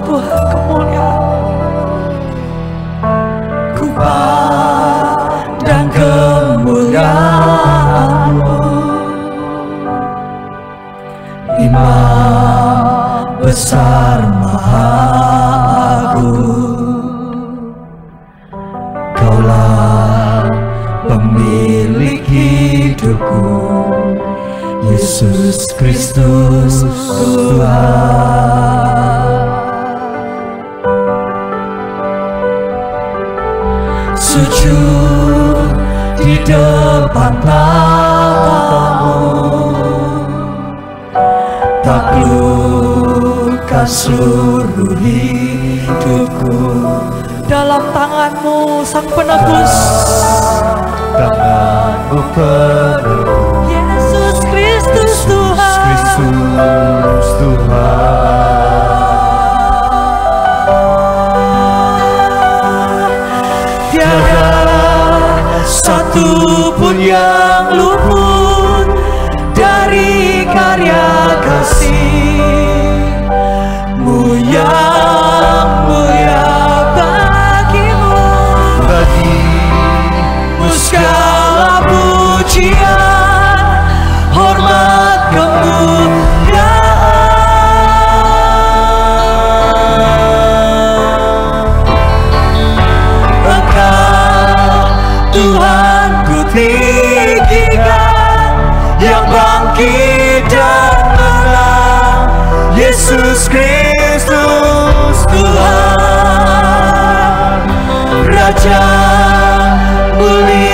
Tuhan kemuliaan Ku pandang kemuliaan-Mu. Imam besar maha agung Kaulah pemilik hidupku Yesus Kristus Tuhan tatamu Taklukkan seluruh hidupku. Dalam tanganmu sang penebus. Tanganmu Yesus Kristus Tuhan. Kristus Tuhan satu pun yang luput dari karya kasih-Mu yang mulia bagimu. Bagimu segala pujian Yesus Kristus Tuhan Raja mulia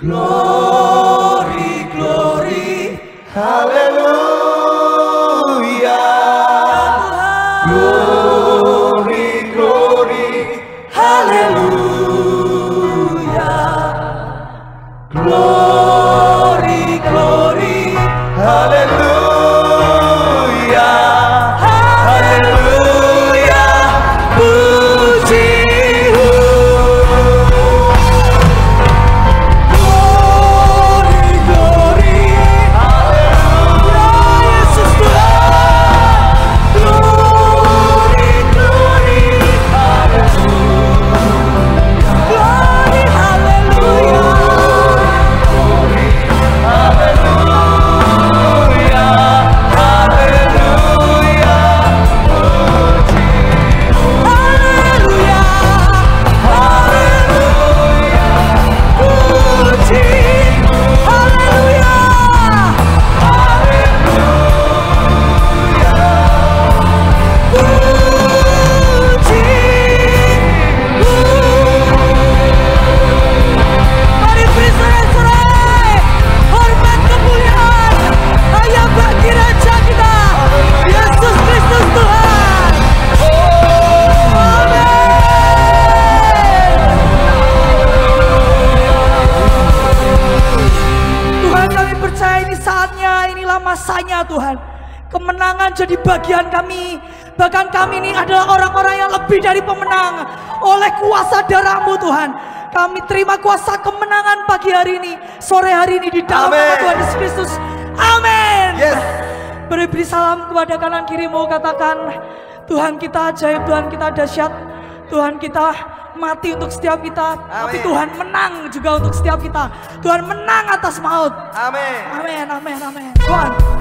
Glory, Kuasa kemenangan pagi hari ini. Sore hari ini di dalam nama Amin. Tuhan Yesus Kristus. Amin. Yes. Beri beri salam kepada kanan kirimu katakan Tuhan kita ajaib, Tuhan kita dahsyat, Tuhan kita mati untuk setiap kita, tapi Amin. Tuhan menang juga untuk setiap kita. Tuhan menang atas maut. Amin. Amin, amin, amin. Tuhan.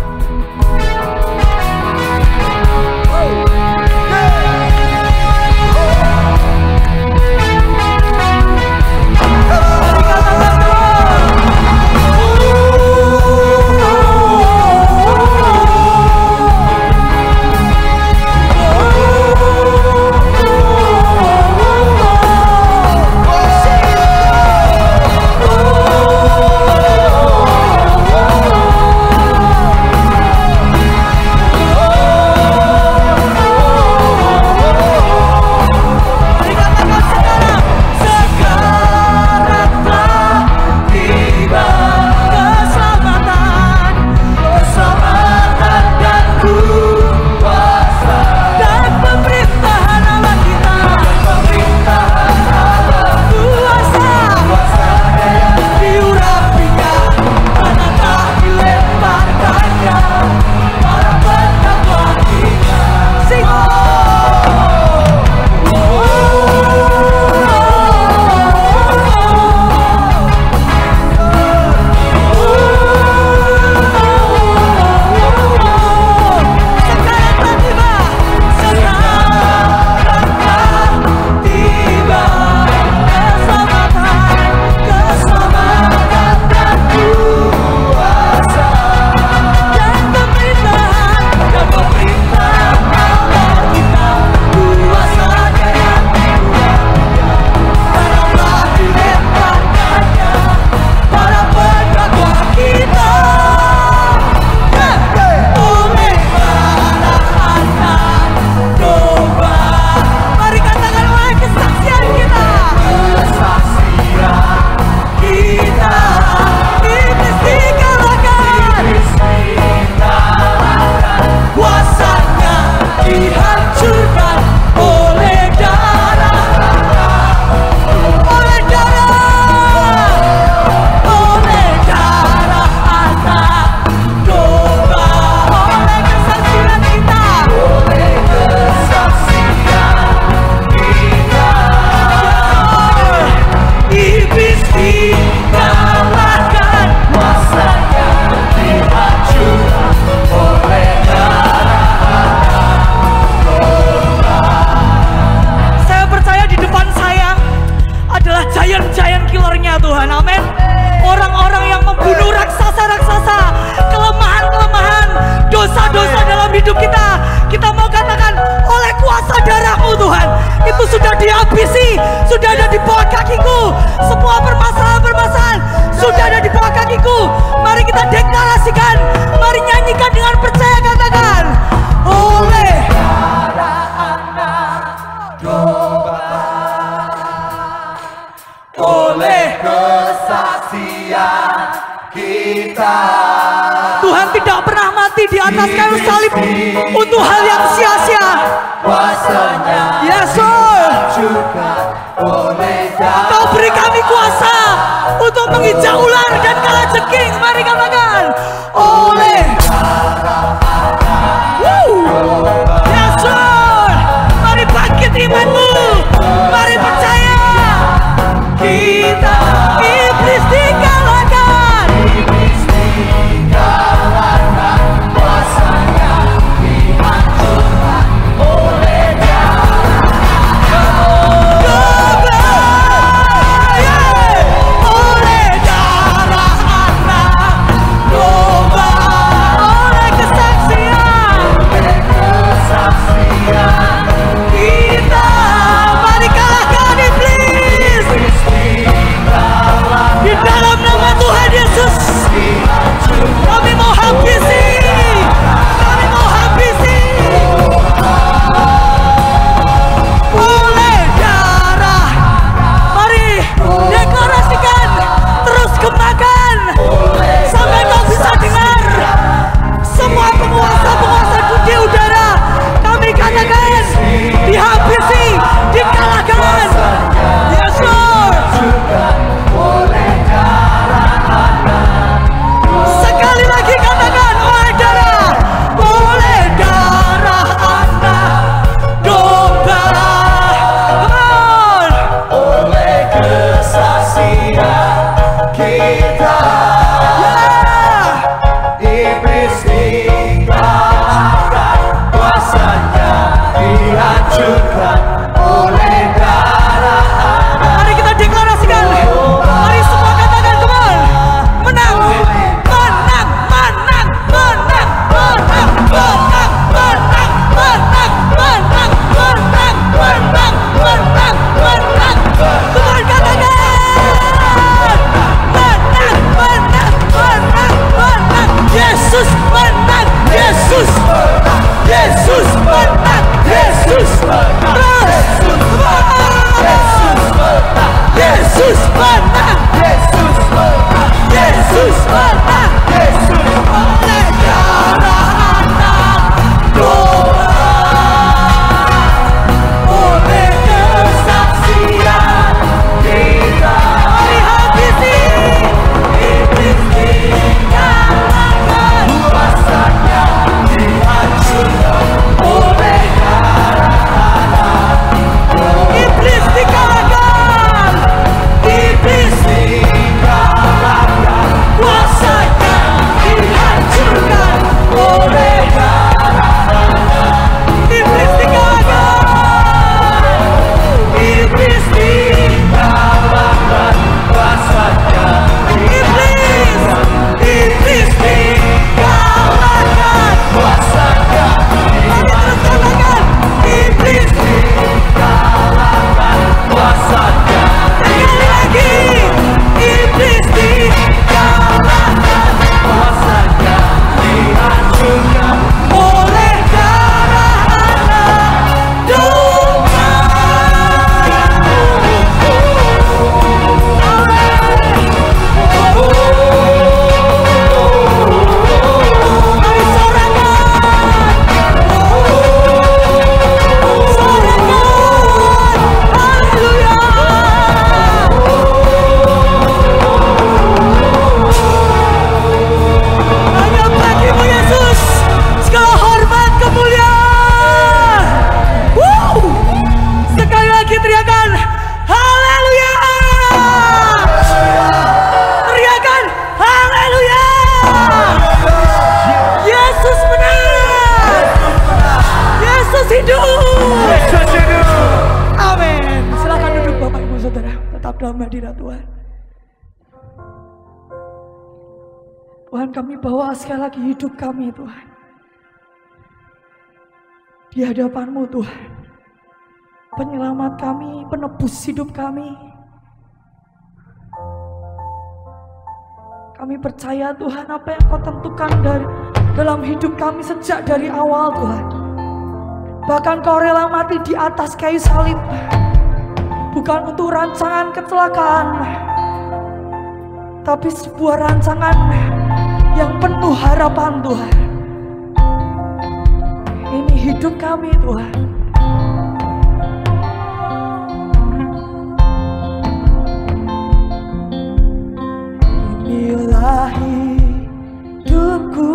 Tuhan kami bawa sekali lagi hidup kami Tuhan. Di hadapanmu Tuhan. Penyelamat kami, penebus hidup kami. Kami percaya Tuhan apa yang kau tentukan dari dalam hidup kami sejak dari awal Tuhan. Bahkan kau rela mati di atas kayu salib. Bukan untuk rancangan kecelakaan. Tapi sebuah rancangan yang penuh harapan Tuhan. Ini hidup kami Tuhan. Inilah hidupku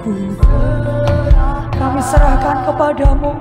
Ku kami serahkan kepadamu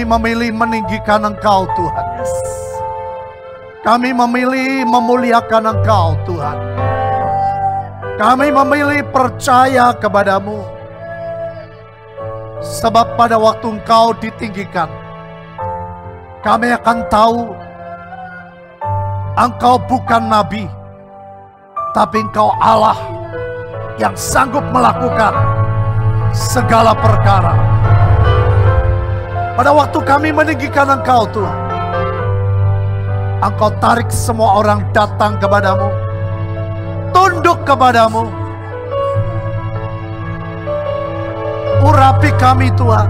Kami memilih meninggikan Engkau Tuhan. Kami memilih memuliakan Engkau Tuhan. Kami memilih percaya kepadamu. Sebab pada waktu Engkau ditinggikan, kami akan tahu Engkau bukan nabi, tapi Engkau Allah yang sanggup melakukan segala perkara. Pada waktu kami meninggikan Engkau Tuhan, Engkau tarik semua orang datang kepadamu, tunduk kepadamu. Urapi kami Tuhan,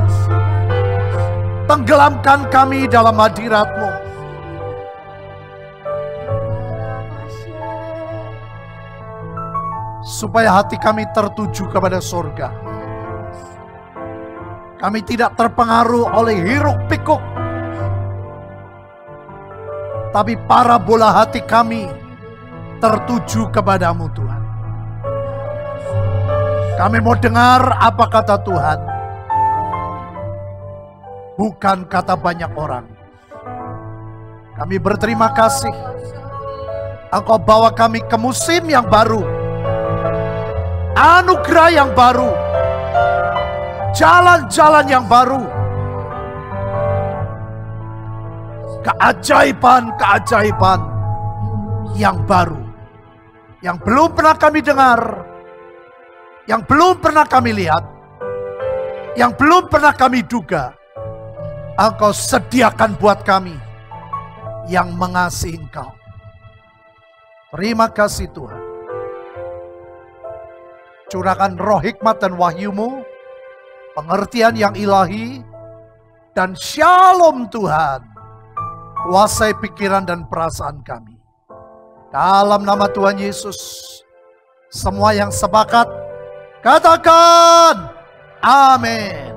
tenggelamkan kami dalam hadiratmu. Supaya hati kami tertuju kepada surga. Kami tidak terpengaruh oleh hiruk pikuk tapi parabola hati kami tertuju kepadamu Tuhan. Kami mau dengar apa kata Tuhan. Bukan kata banyak orang. Kami berterima kasih. Engkau bawa kami ke musim yang baru. Anugerah yang baru. Jalan-jalan yang baru keajaiban-keajaiban yang baru. Yang belum pernah kami dengar. Yang belum pernah kami lihat. Yang belum pernah kami duga. Engkau sediakan buat kami. Yang mengasihi engkau. Terima kasih Tuhan. Curahkan roh hikmat dan wahyumu. Pengertian yang ilahi. Dan shalom Tuhan Kuasai pikiran dan perasaan kami. Dalam nama Tuhan Yesus, semua yang sepakat, katakan amin.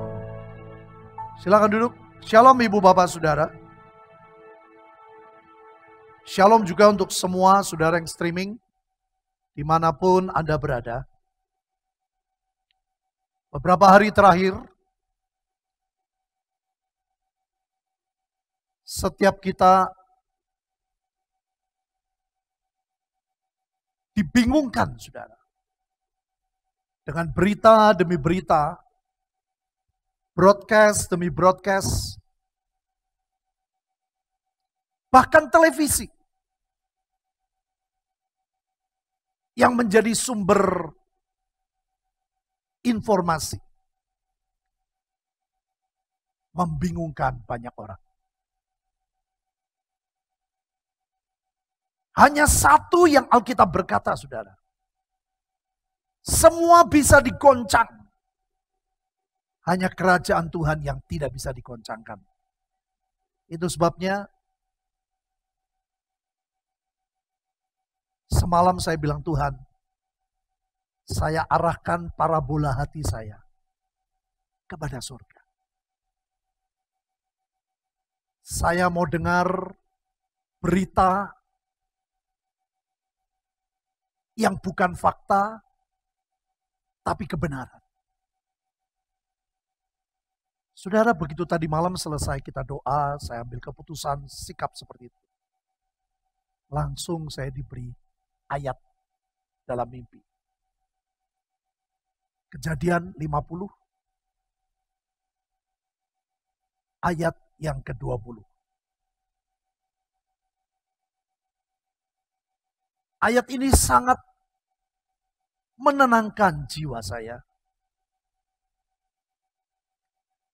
Silakan duduk. Shalom ibu bapak saudara. Shalom juga untuk semua saudara yang streaming, di mana pun Anda berada. Beberapa hari terakhir, setiap kita dibingungkan, saudara. Dengan berita demi berita, broadcast demi broadcast, bahkan televisi yang menjadi sumber informasi membingungkan banyak orang. Hanya satu yang Alkitab berkata, saudara. Semua bisa digoncang. Hanya kerajaan Tuhan yang tidak bisa digoncangkan. Itu sebabnya semalam saya bilang Tuhan, saya arahkan parabola hati saya kepada surga. Saya mau dengar berita yang bukan fakta, tapi kebenaran. Saudara, begitu tadi malam selesai kita doa, saya ambil keputusan sikap seperti itu. Langsung saya diberi ayat dalam mimpi. Kejadian 50 ayat yang ke-20. Ayat ini sangat menenangkan jiwa saya.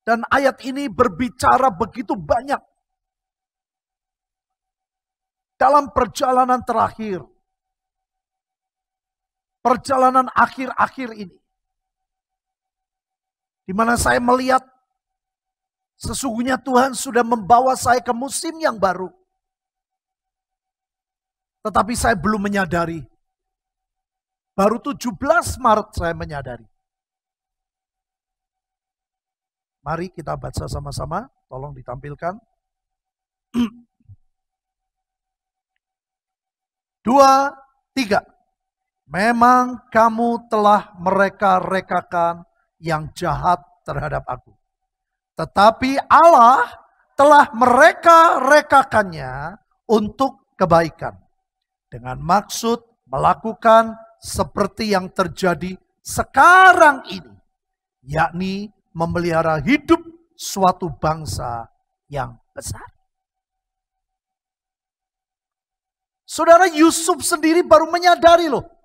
Dan ayat ini berbicara begitu banyak dalam perjalanan terakhir. Perjalanan akhir-akhir ini. Di mana saya melihat sesungguhnya Tuhan sudah membawa saya ke musim yang baru. Tetapi saya belum menyadari. Baru 17 Maret saya menyadari. Mari kita baca sama-sama, tolong ditampilkan. Dua, tiga. Memang kamu telah mereka rekakan yang jahat terhadap aku. Tetapi Allah telah mereka-rekakannya untuk kebaikan. Dengan maksud melakukan seperti yang terjadi sekarang ini. Yakni memelihara hidup suatu bangsa yang besar. Saudara Yusuf sendiri baru menyadari loh.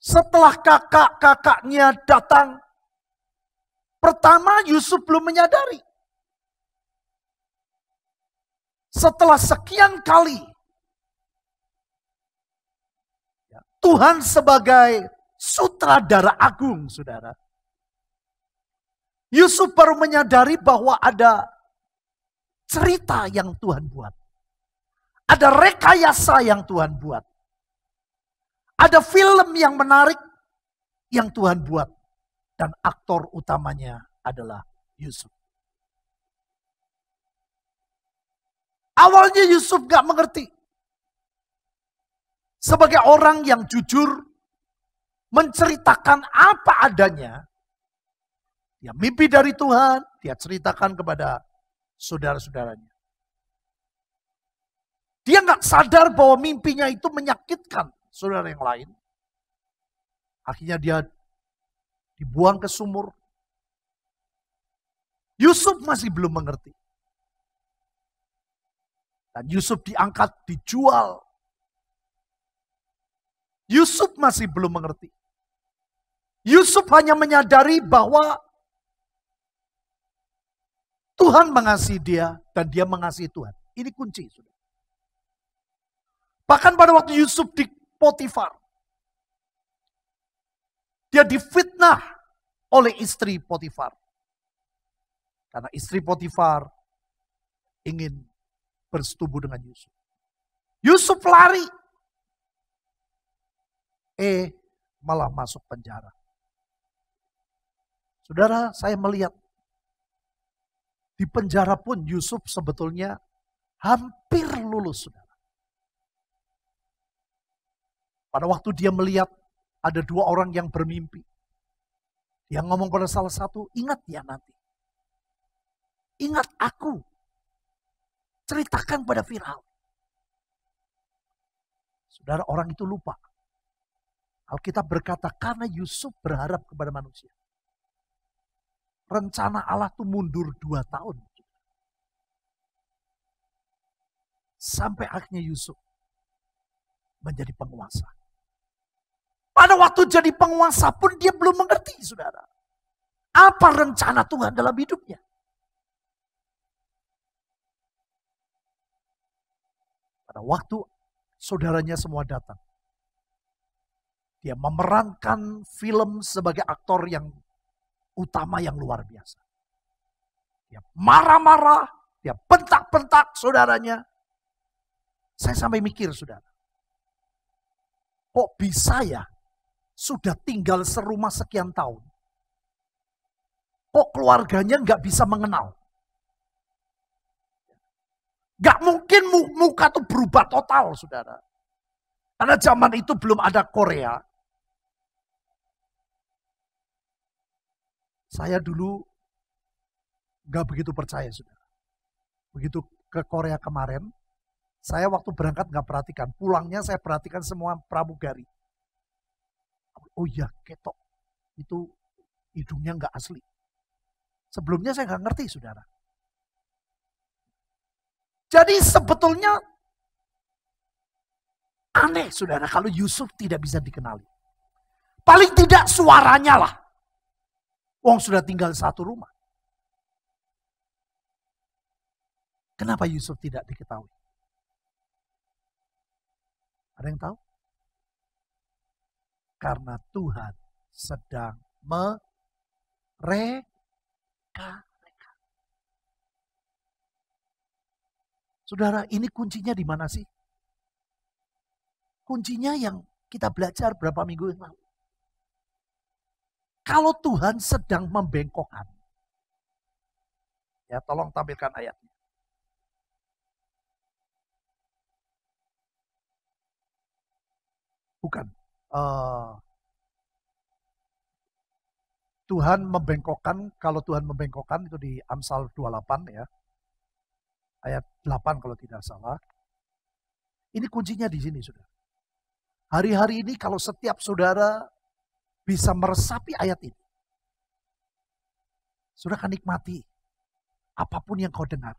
Setelah kakak-kakaknya datang, pertama Yusuf belum menyadari. Setelah sekian kali Tuhan sebagai sutradara agung, saudara. Yusuf baru menyadari bahwa ada cerita yang Tuhan buat. Ada rekayasa yang Tuhan buat. Ada film yang menarik yang Tuhan buat. Dan aktor utamanya adalah Yusuf. Awalnya Yusuf gak mengerti. Sebagai orang yang jujur, menceritakan apa adanya. Dia mimpi dari Tuhan, dia ceritakan kepada saudara-saudaranya. Dia nggak sadar bahwa mimpinya itu menyakitkan saudara yang lain. Akhirnya dia dibuang ke sumur. Yusuf masih belum mengerti. Dan Yusuf diangkat, dijual Yusuf masih belum mengerti. Yusuf hanya menyadari bahwa Tuhan mengasihi dia dan dia mengasihi Tuhan. Ini kunci. Bahkan pada waktu Yusuf di Potifar. Dia difitnah oleh istri Potifar. Karena istri Potifar ingin bersetubuh dengan Yusuf. Yusuf lari eh malah masuk penjara. Saudara, saya melihat di penjara pun Yusuf sebetulnya hampir lulus, saudara. Pada waktu dia melihat ada dua orang yang bermimpi. Dia ngomong pada salah satu, ingat ya nanti. Ingat aku. Ceritakan pada Fir'aun. Saudara orang itu lupa. Alkitab berkata karena Yusuf berharap kepada manusia. Rencana Allah itu mundur dua tahun. Sampai akhirnya Yusuf menjadi penguasa. Pada waktu jadi penguasa pun dia belum mengerti saudara. Apa rencana Tuhan dalam hidupnya. Pada waktu saudaranya semua datang. Dia memerankan film sebagai aktor yang utama yang luar biasa. Dia marah-marah, dia bentak-bentak saudaranya. Saya sampai mikir saudara. Kok bisa ya sudah tinggal serumah sekian tahun. Kok keluarganya nggak bisa mengenal? Gak mungkin muka tuh berubah total, saudara. Karena zaman itu belum ada Korea. Saya dulu gak begitu percaya sudah. Begitu ke Korea kemarin, saya waktu berangkat gak perhatikan. Pulangnya saya perhatikan semua pramugari. Oh iya, ketok. Itu hidungnya gak asli. Sebelumnya saya gak ngerti, saudara. Jadi sebetulnya aneh, saudara, kalau Yusuf tidak bisa dikenali. Paling tidak suaranya lah. Wong sudah tinggal satu rumah. Kenapa Yusuf tidak diketahui? Ada yang tahu? Karena Tuhan sedang mereka. Saudara, ini kuncinya di mana sih? Kuncinya yang kita belajar berapa minggu yang lalu. Kalau Tuhan sedang membengkokkan. Ya, tolong tampilkan ayatnya. Bukan. Uh, Tuhan membengkokkan, kalau Tuhan membengkokkan itu di Amsal 28 ya. Ayat 8 kalau tidak salah. Ini kuncinya di sini sudah. Hari-hari ini kalau setiap saudara bisa meresapi ayat ini. Saudara akan nikmati apa pun yang kau dengar.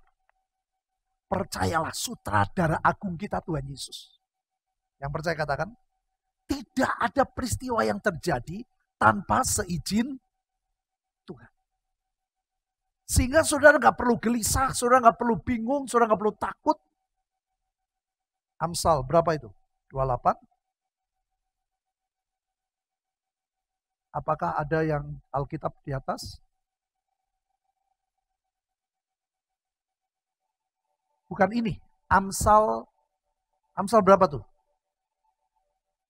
Percayalah sutradara agung kita Tuhan Yesus. Yang percaya katakan, tidak ada peristiwa yang terjadi tanpa seizin Tuhan. Sehingga saudara nggak perlu gelisah, saudara nggak perlu bingung, saudara nggak perlu takut. Amsal berapa itu? 28. Apakah ada yang Alkitab di atas? Bukan ini. Amsal Amsal berapa tuh?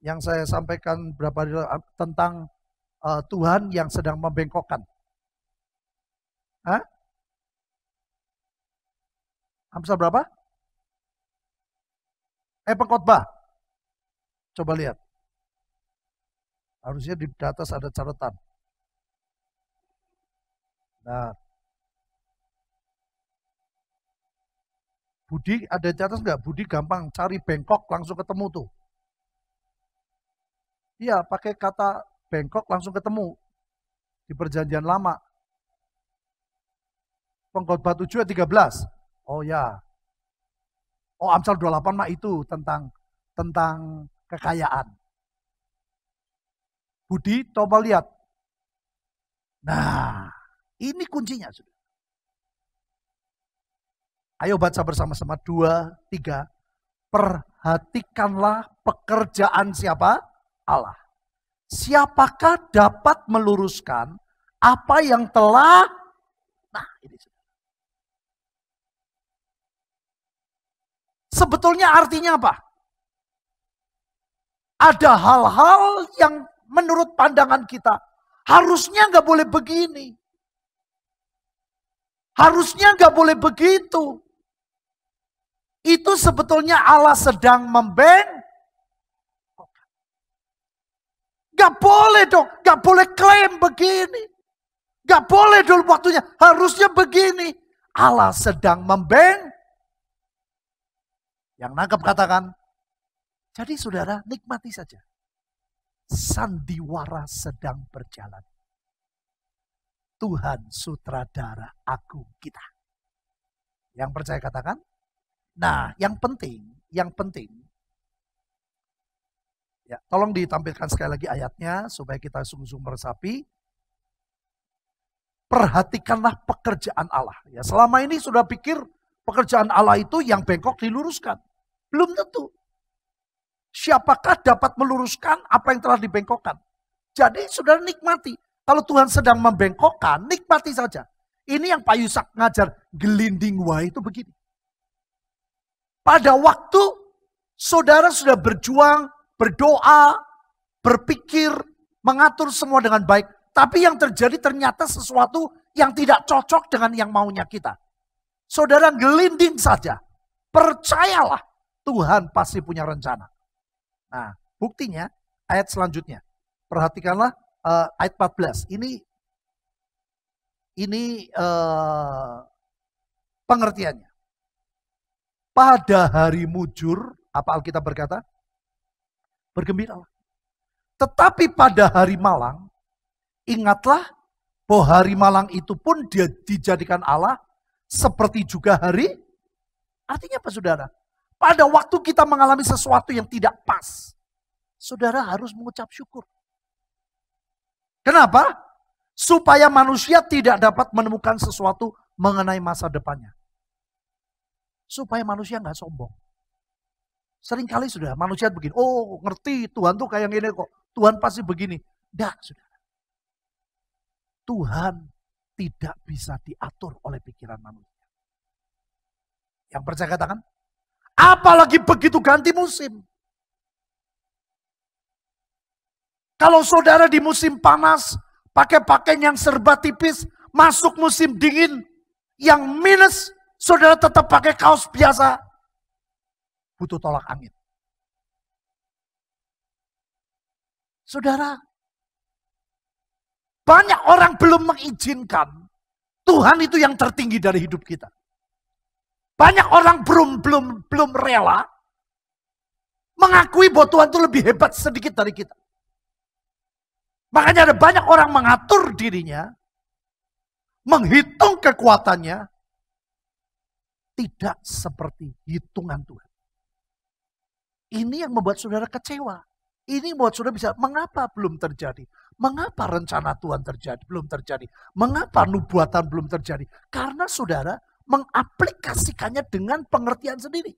Yang saya sampaikan berapa tentang uh, Tuhan yang sedang membengkokkan. Hah? Amsal berapa? Eh pengkhotbah. Coba lihat. Harusnya di atas ada catatan. Nah. Budi ada di atas nggak? Budi gampang cari bengkok langsung ketemu tuh. Iya, pakai kata bengkok langsung ketemu di perjanjian lama. Pengkhotbah 7 ayat 13. Oh ya. Oh Amsal 28 mah itu tentang tentang kekayaan. Budi, coba lihat. Nah, ini kuncinya. Ayo baca bersama-sama. Dua, tiga. Perhatikanlah pekerjaan siapa? Allah. Siapakah dapat meluruskan apa yang telah Nah, ini Sebetulnya artinya apa? Ada hal-hal yang menurut pandangan kita harusnya nggak boleh begini. Harusnya nggak boleh begitu. Itu sebetulnya Allah sedang membeng. Gak boleh dong, gak boleh klaim begini. Gak boleh dulu waktunya, harusnya begini. Allah sedang membeng yang nangkep katakan, jadi saudara nikmati saja. Sandiwara sedang berjalan. Tuhan sutradara agung kita. Yang percaya katakan. Nah, yang penting, yang penting. Ya, tolong ditampilkan sekali lagi ayatnya supaya kita sungguh-sungguh meresapi. Perhatikanlah pekerjaan Allah. Ya, selama ini sudah pikir pekerjaan Allah itu yang bengkok diluruskan. Belum tentu. Siapakah dapat meluruskan apa yang telah dibengkokkan? Jadi saudara nikmati. Kalau Tuhan sedang membengkokkan, nikmati saja. Ini yang Pak Yusak ngajar, gelinding wah itu begini. Pada waktu saudara sudah berjuang, berdoa, berpikir, mengatur semua dengan baik. Tapi yang terjadi ternyata sesuatu yang tidak cocok dengan yang maunya kita. Saudara gelinding saja. Percayalah Tuhan pasti punya rencana. Nah, buktinya ayat selanjutnya. Perhatikanlah uh, ayat 14. Ini ini uh, pengertiannya. Pada hari mujur, apa Alkitab berkata? Bergembiralah. Tetapi pada hari malang, ingatlah bahwa hari malang itu pun dia dijadikan Allah seperti juga hari. Artinya apa saudara? Pada waktu kita mengalami sesuatu yang tidak pas, saudara harus mengucap syukur. Kenapa? Supaya manusia tidak dapat menemukan sesuatu mengenai masa depannya. Supaya manusia nggak sombong. Seringkali sudah manusia begini, oh ngerti Tuhan tuh kayak gini kok. Tuhan pasti begini. Tidak, saudara. Tuhan tidak bisa diatur oleh pikiran manusia. Yang percaya katakan, Apalagi begitu ganti musim. Kalau saudara di musim panas, pakai pakaian yang serba tipis, masuk musim dingin yang minus, saudara tetap pakai kaos biasa, butuh tolak angin. Saudara, Banyak orang belum mengizinkan Tuhan itu yang tertinggi dari hidup kita. Banyak orang belum belum belum rela mengakui bahwa Tuhan itu lebih hebat sedikit dari kita. Makanya ada banyak orang mengatur dirinya, menghitung kekuatannya, tidak seperti hitungan Tuhan. Ini yang membuat saudara kecewa. Ini membuat saudara bisa, mengapa belum terjadi? Mengapa rencana Tuhan terjadi? Belum terjadi. Mengapa nubuatan belum terjadi? Karena saudara mengaplikasikannya dengan pengertian sendiri.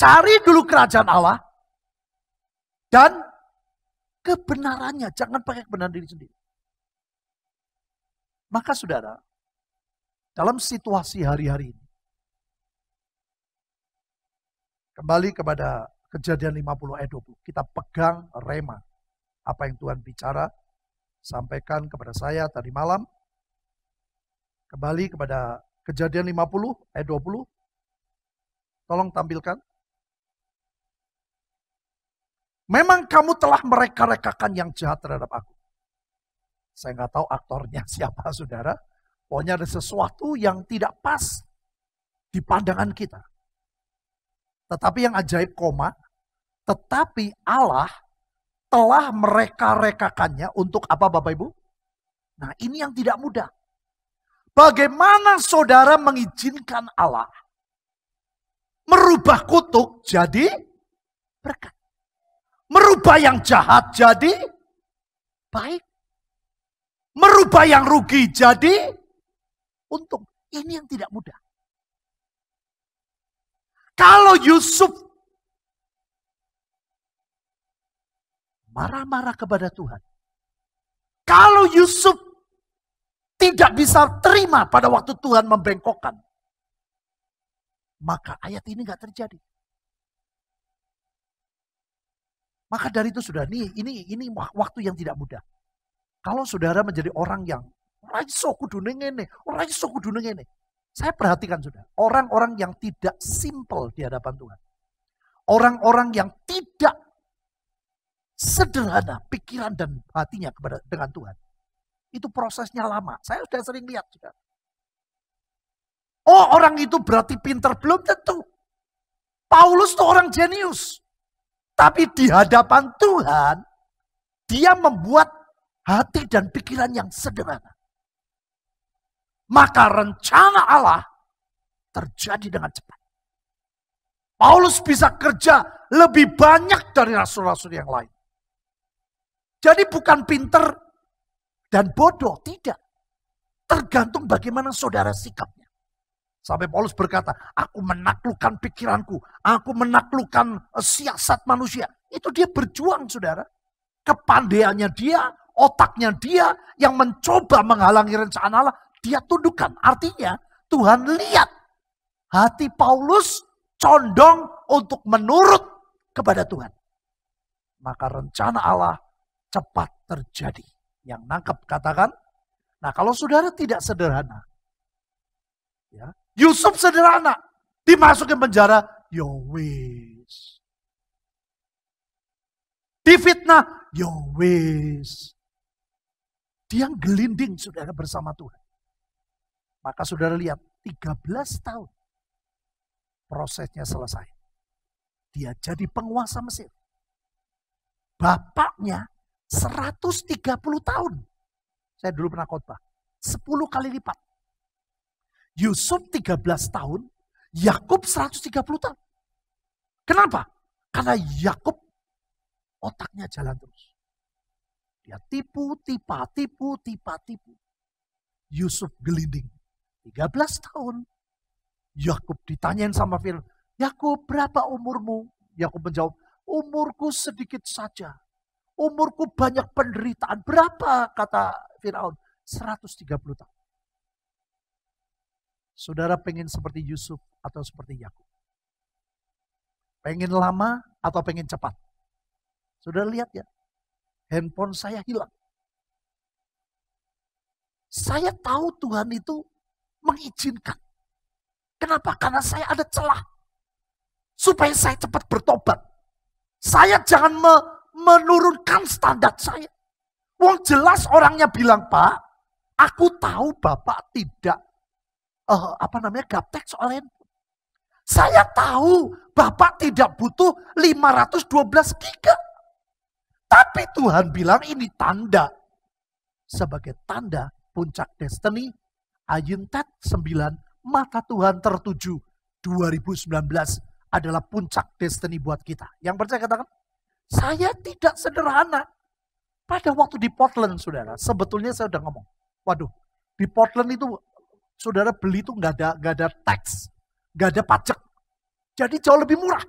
Cari dulu kerajaan Allah dan kebenarannya. Jangan pakai kebenaran diri sendiri. Maka saudara, dalam situasi hari-hari ini, kembali kepada kejadian 50 ayat 20, kita pegang rema. Apa yang Tuhan bicara, sampaikan kepada saya tadi malam. Kembali kepada kejadian 50 ayat 20. Tolong tampilkan. Memang kamu telah mereka-rekakan yang jahat terhadap aku. Saya nggak tahu aktornya siapa saudara. Pokoknya ada sesuatu yang tidak pas di pandangan kita. Tetapi yang ajaib koma, tetapi Allah telah mereka-rekakannya untuk apa Bapak Ibu? Nah ini yang tidak mudah. Bagaimana saudara mengizinkan Allah merubah kutuk jadi berkat? Merubah yang jahat jadi baik. Merubah yang rugi jadi untung. Ini yang tidak mudah. Kalau Yusuf marah-marah kepada Tuhan. Kalau Yusuf tidak bisa terima pada waktu Tuhan membengkokkan. Maka ayat ini nggak terjadi. Maka dari itu sudah ini ini ini waktu yang tidak mudah. Kalau saudara menjadi orang yang orang iso kudu ini, orang iso kudu ini. Saya perhatikan sudah, orang-orang yang tidak simple di hadapan Tuhan. Orang-orang yang tidak sederhana pikiran dan hatinya kepada dengan Tuhan. Itu prosesnya lama. Saya sudah sering lihat juga. Oh orang itu berarti pinter belum tentu. Paulus itu orang jenius. Tapi di hadapan Tuhan, dia membuat hati dan pikiran yang sederhana. Maka rencana Allah terjadi dengan cepat. Paulus bisa kerja lebih banyak dari rasul-rasul yang lain. Jadi bukan pinter dan bodoh, tidak. Tergantung bagaimana saudara sikapnya. Sampai Paulus berkata, aku menaklukkan pikiranku, aku menaklukkan eh, siasat manusia. Itu dia berjuang saudara. Kepandaiannya dia, otaknya dia yang mencoba menghalangi rencana Allah, dia tundukkan. Artinya Tuhan lihat hati Paulus condong untuk menurut kepada Tuhan. Maka rencana Allah cepat terjadi. Yang nangkep katakan, nah kalau saudara tidak sederhana, ya Yusuf sederhana. Dimasukin penjara. Yo ya wis. Difitnah. Yo ya wis. Dia gelinding saudara bersama Tuhan. Maka saudara lihat 13 tahun prosesnya selesai. Dia jadi penguasa Mesir. Bapaknya 130 tahun. Saya dulu pernah khotbah. 10 kali lipat. Yusuf 13 tahun, Yakub 130 tahun. Kenapa? Karena Yakub otaknya jalan terus. Dia tipu, tipa, tipu, tipa, tipu. Yusuf gelinding. 13 tahun. Yakub ditanyain sama Firaun, Yakub berapa umurmu? Yakub menjawab, umurku sedikit saja. Umurku banyak penderitaan. Berapa kata Firaun? 130 tahun. Saudara pengen seperti Yusuf atau seperti Yakub? Pengen lama atau pengen cepat? Saudara lihat ya, handphone saya hilang. Saya tahu Tuhan itu mengizinkan. Kenapa? Karena saya ada celah. Supaya saya cepat bertobat. Saya jangan me menurunkan standar saya. Wong jelas orangnya bilang, Pak, aku tahu Bapak tidak uh, apa namanya gaptek soal handphone. Saya tahu Bapak tidak butuh 512 giga. Tapi Tuhan bilang ini tanda. Sebagai tanda puncak destiny, Ayuntat 9, mata Tuhan tertuju 2019 adalah puncak destiny buat kita. Yang percaya katakan, saya tidak sederhana. Pada waktu di Portland, saudara, sebetulnya saya udah ngomong, waduh, di Portland itu saudara beli itu nggak ada nggak ada tax, nggak ada pajak, jadi jauh lebih murah.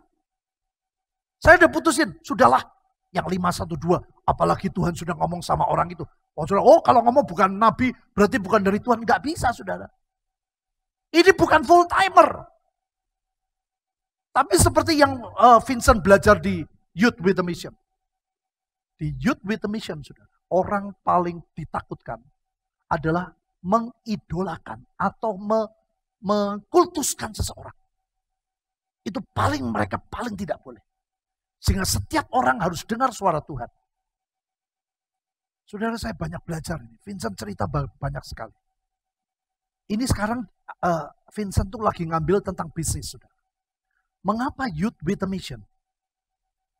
Saya udah putusin, sudahlah, yang 512, apalagi Tuhan sudah ngomong sama orang itu. Oh, saudara, oh kalau ngomong bukan nabi, berarti bukan dari Tuhan, nggak bisa, saudara. Ini bukan full timer. Tapi seperti yang uh, Vincent belajar di Youth with a Mission. Di Youth with a Mission, saudara, orang paling ditakutkan adalah mengidolakan atau me, mengkultuskan seseorang. Itu paling mereka paling tidak boleh. Sehingga setiap orang harus dengar suara Tuhan. Saudara saya banyak belajar ini. Vincent cerita banyak sekali. Ini sekarang uh, Vincent tuh lagi ngambil tentang bisnis, saudara. Mengapa Youth with a Mission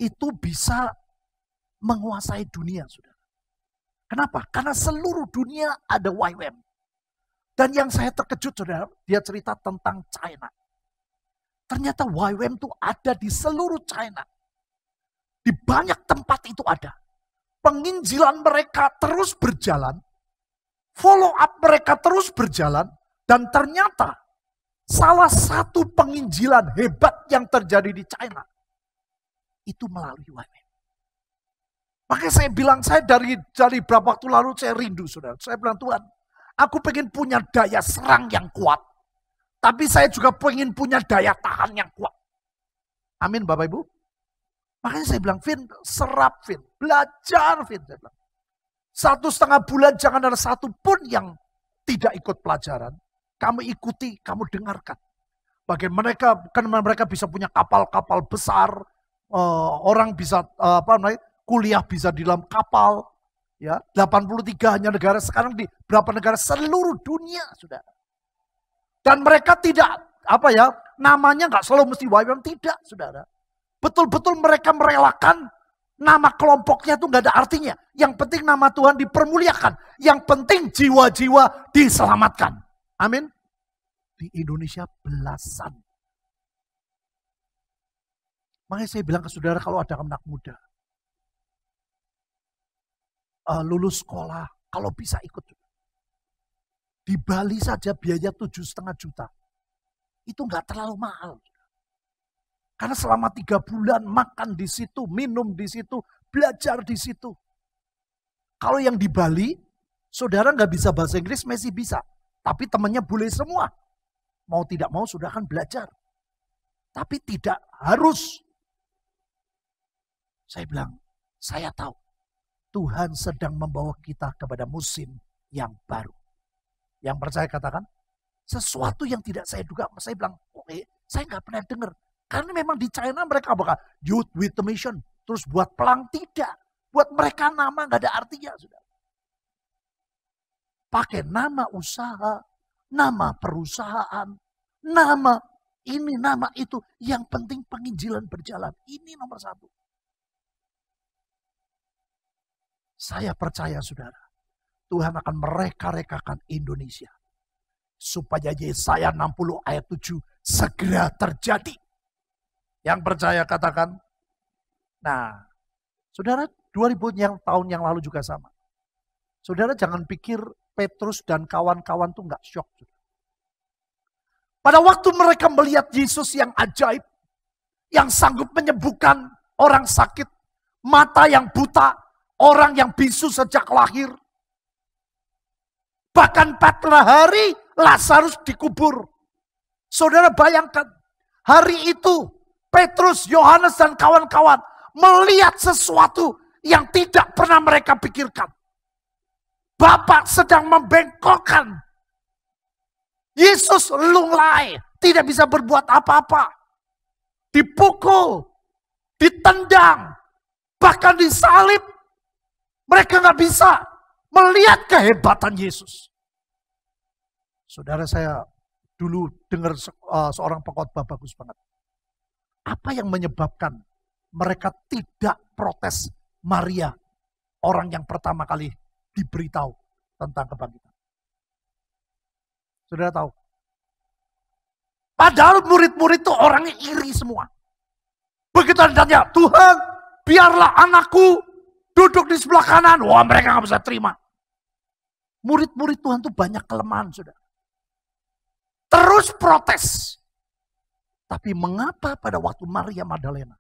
itu bisa menguasai dunia, saudara. Kenapa? Karena seluruh dunia ada YWAM. Dan yang saya terkejut, saudara, dia cerita tentang China. Ternyata YWAM itu ada di seluruh China. Di banyak tempat itu ada. Penginjilan mereka terus berjalan. Follow up mereka terus berjalan. Dan ternyata salah satu penginjilan hebat yang terjadi di China. Itu melalui YWAM. Makanya saya bilang, saya dari dari berapa waktu lalu saya rindu, saudara. Saya bilang, Tuhan, aku pengen punya daya serang yang kuat. Tapi saya juga pengen punya daya tahan yang kuat. Amin Bapak Ibu. Makanya saya bilang, Vin, serap Vin. Belajar Vin. Satu setengah bulan jangan ada satu pun yang tidak ikut pelajaran. Kamu ikuti, kamu dengarkan. Bagaimana mereka, kan mereka bisa punya kapal-kapal besar. Uh, orang bisa, uh, apa namanya, kuliah bisa di dalam kapal. Ya, 83 hanya negara sekarang di berapa negara seluruh dunia sudah. Dan mereka tidak apa ya namanya nggak selalu mesti YWAM tidak saudara. Betul-betul mereka merelakan nama kelompoknya itu nggak ada artinya. Yang penting nama Tuhan dipermuliakan. Yang penting jiwa-jiwa diselamatkan. Amin. Di Indonesia belasan. Makanya saya bilang ke saudara kalau ada anak muda uh, lulus sekolah, kalau bisa ikut. Di Bali saja biaya tujuh setengah juta. Itu nggak terlalu mahal. Karena selama tiga bulan makan di situ, minum di situ, belajar di situ. Kalau yang di Bali, saudara nggak bisa bahasa Inggris, masih bisa. Tapi temannya boleh semua. Mau tidak mau sudah akan belajar. Tapi tidak harus. Saya bilang, saya tahu. Tuhan sedang membawa kita kepada musim yang baru. Yang percaya katakan, sesuatu yang tidak saya duga, saya bilang, oke, saya nggak pernah dengar. Karena memang di China mereka bakal youth with the mission. Terus buat pelang tidak. Buat mereka nama nggak ada artinya. Sudah. Pakai nama usaha, nama perusahaan, nama ini, nama itu. Yang penting penginjilan berjalan. Ini nomor satu. Saya percaya saudara, Tuhan akan mereka-rekakan Indonesia. Supaya Yesaya 60 ayat 7 segera terjadi. Yang percaya katakan. Nah, saudara 2000 yang tahun yang lalu juga sama. Saudara jangan pikir Petrus dan kawan-kawan tuh nggak shock. Pada waktu mereka melihat Yesus yang ajaib, yang sanggup menyembuhkan orang sakit, mata yang buta, Orang yang bisu sejak lahir. Bahkan 14 hari Lazarus dikubur. Saudara bayangkan, hari itu Petrus, Yohanes dan kawan-kawan melihat sesuatu yang tidak pernah mereka pikirkan. Bapak sedang membengkokkan. Yesus lunglai, tidak bisa berbuat apa-apa. Dipukul, ditendang, bahkan disalib Mereka nggak bisa melihat kehebatan Yesus. Saudara saya dulu dengar uh, seorang pengkhotbah bagus banget. Apa yang menyebabkan mereka tidak protes Maria, orang yang pertama kali diberitahu tentang kebangkitan. Saudara tahu? Padahal murid-murid itu orangnya iri semua. Begitu ditanya, Tuhan biarlah anakku duduk di sebelah kanan. Wah mereka nggak bisa terima. Murid-murid Tuhan tuh banyak kelemahan sudah. Terus protes. Tapi mengapa pada waktu Maria Magdalena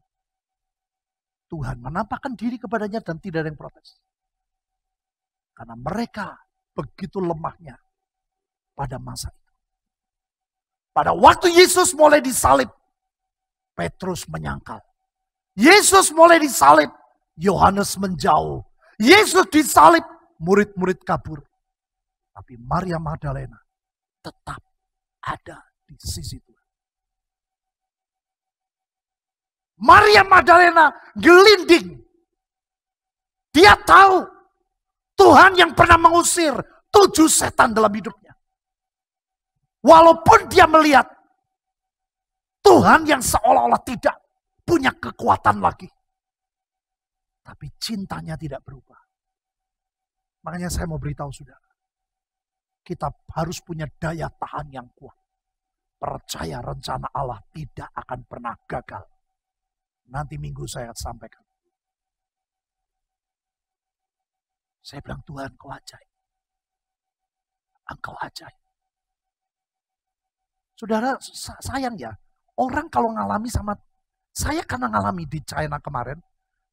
Tuhan menampakkan diri kepadanya dan tidak ada yang protes? Karena mereka begitu lemahnya pada masa itu. Pada waktu Yesus mulai disalib, Petrus menyangkal. Yesus mulai disalib, Yohanes menjauh. Yesus disalib, murid-murid kabur. Tapi Maria Magdalena tetap ada di sisi Tuhan. Maria Magdalena gelinding. Dia tahu Tuhan yang pernah mengusir tujuh setan dalam hidupnya. Walaupun dia melihat Tuhan yang seolah-olah tidak punya kekuatan lagi. Tapi cintanya tidak berubah. Makanya saya mau beritahu saudara. Kita harus punya daya tahan yang kuat. Percaya rencana Allah tidak akan pernah gagal. Nanti minggu saya sampaikan. Saya bilang, Tuhan kau ajaib. Engkau ajaib. Saudara, sayang ya, orang kalau ngalami sama, saya karena ngalami di China kemarin,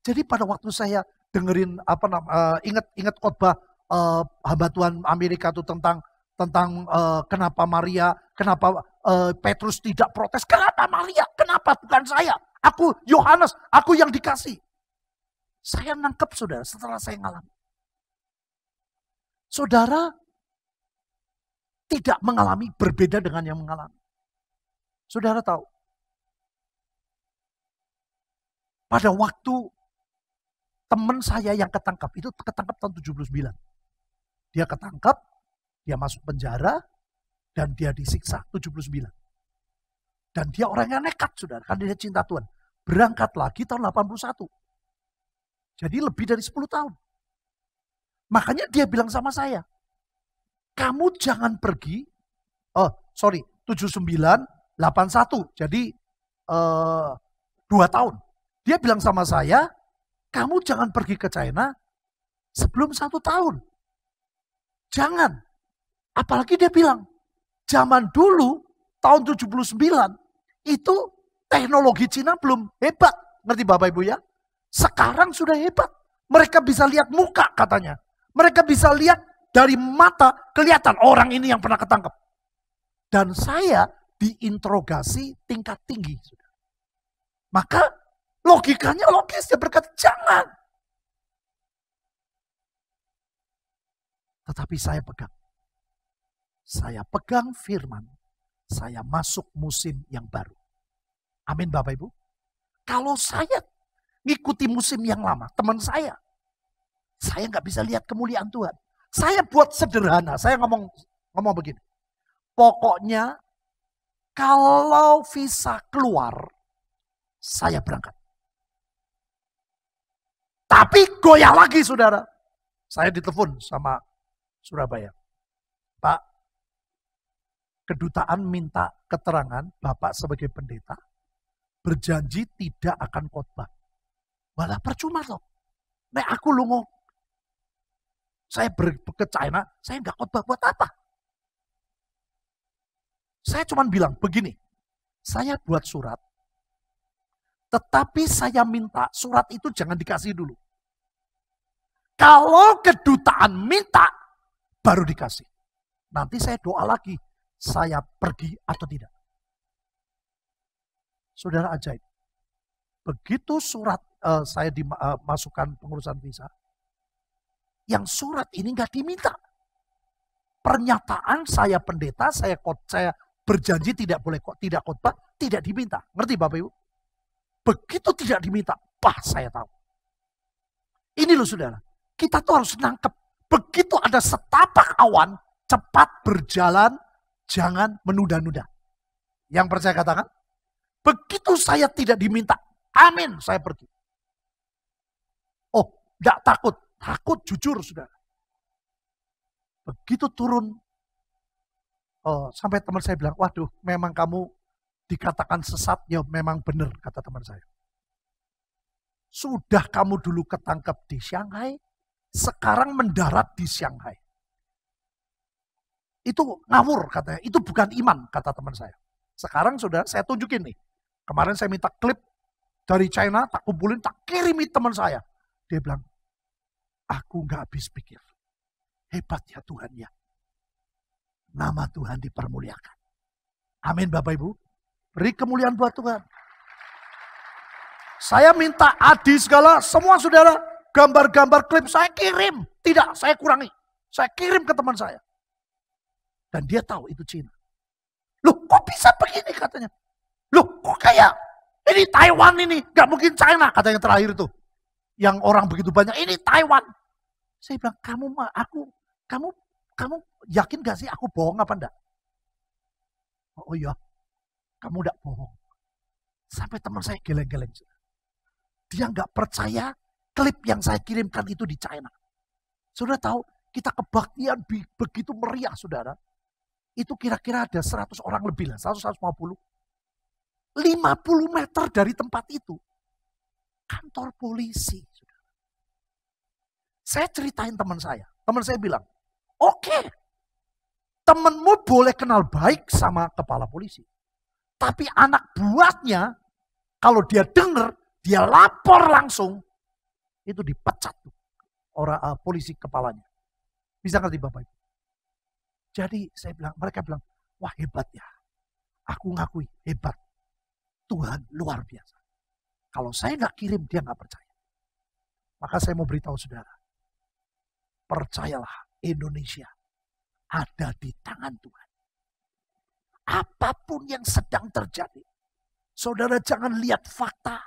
jadi pada waktu saya dengerin apa uh, ingat ingat khotbah uh, hamba Tuhan Amerika itu tentang tentang uh, kenapa Maria, kenapa uh, Petrus tidak protes, kenapa Maria, kenapa bukan saya? Aku Yohanes, aku yang dikasih. Saya nangkep saudara setelah saya ngalami. Saudara tidak mengalami berbeda dengan yang mengalami. Saudara tahu, pada waktu teman saya yang ketangkap, itu ketangkap tahun 79. Dia ketangkap, dia masuk penjara, dan dia disiksa 79. Dan dia orangnya nekat, saudara, kan dia cinta Tuhan. Berangkat lagi tahun 81. Jadi lebih dari 10 tahun. Makanya dia bilang sama saya, kamu jangan pergi, oh sorry, 79, 81, jadi uh, dua tahun. Dia bilang sama saya, kamu jangan pergi ke China sebelum satu tahun. Jangan. Apalagi dia bilang, zaman dulu tahun 79 itu teknologi Cina belum hebat. Ngerti Bapak Ibu ya? Sekarang sudah hebat. Mereka bisa lihat muka katanya. Mereka bisa lihat dari mata kelihatan orang ini yang pernah ketangkep. Dan saya diinterogasi tingkat tinggi. Maka logikanya logis dia berkata jangan. Tetapi saya pegang. Saya pegang firman. Saya masuk musim yang baru. Amin Bapak Ibu. Kalau saya ngikuti musim yang lama, teman saya saya nggak bisa lihat kemuliaan Tuhan. Saya buat sederhana. Saya ngomong ngomong begini. Pokoknya kalau visa keluar, saya berangkat. Tapi goyah lagi saudara. Saya ditelepon sama Surabaya. Pak, kedutaan minta keterangan Bapak sebagai pendeta. Berjanji tidak akan khotbah. Walah percuma loh. Nek aku lungo saya ke China, saya nggak khotbah buat apa? Saya cuma bilang begini, saya buat surat, tetapi saya minta surat itu jangan dikasih dulu. Kalau kedutaan minta, baru dikasih. Nanti saya doa lagi, saya pergi atau tidak. Saudara ajaib. Begitu surat uh, saya dimasukkan uh, pengurusan visa, yang surat ini nggak diminta. Pernyataan saya pendeta, saya kot, saya berjanji tidak boleh kok tidak khotbah, tidak diminta. Ngerti Bapak Ibu? Begitu tidak diminta, bah saya tahu. Ini loh saudara, kita tuh harus nangkep. Begitu ada setapak awan, cepat berjalan, jangan menunda-nunda. Yang percaya katakan, begitu saya tidak diminta, amin, saya pergi. Oh, tidak takut, takut jujur sudah. Begitu turun, oh, sampai teman saya bilang, waduh memang kamu dikatakan sesat, ya memang benar kata teman saya. Sudah kamu dulu ketangkep di Shanghai, sekarang mendarat di Shanghai. Itu ngawur katanya, itu bukan iman kata teman saya. Sekarang sudah saya tunjukin nih. Kemarin saya minta klip dari China, tak kumpulin, tak kirimi teman saya. Dia bilang, aku nggak habis pikir. Hebat ya Tuhan ya. Nama Tuhan dipermuliakan. Amin Bapak Ibu. Beri kemuliaan buat Tuhan. Saya minta adi segala, semua saudara, gambar-gambar klip saya kirim. Tidak, saya kurangi. Saya kirim ke teman saya. Dan dia tahu itu Cina. Loh kok bisa begini katanya. Loh kok kayak ini Taiwan ini. Gak mungkin China katanya terakhir itu. Yang orang begitu banyak. Ini Taiwan. Saya bilang kamu mah aku. Kamu kamu yakin gak sih aku bohong apa enggak? Oh iya. Kamu enggak bohong. Sampai teman saya geleng-geleng. Dia nggak percaya klip yang saya kirimkan itu di China. Sudah tahu, kita kebaktian begitu meriah, saudara itu kira-kira ada 100 orang lebih lah, 100 150. 50 meter dari tempat itu kantor polisi. Saya ceritain teman saya. Teman saya bilang, oke, okay, temenmu boleh kenal baik sama kepala polisi. Tapi anak buahnya, kalau dia dengar, dia lapor langsung, itu dipecat tuh orang uh, polisi kepalanya. Bisa ngerti Bapak Ibu? Jadi saya bilang, mereka bilang, wah hebat ya. Aku ngakui, hebat. Tuhan luar biasa. Kalau saya nggak kirim, dia nggak percaya. Maka saya mau beritahu saudara. Percayalah Indonesia ada di tangan Tuhan. Apa pun yang sedang terjadi. Saudara jangan lihat fakta.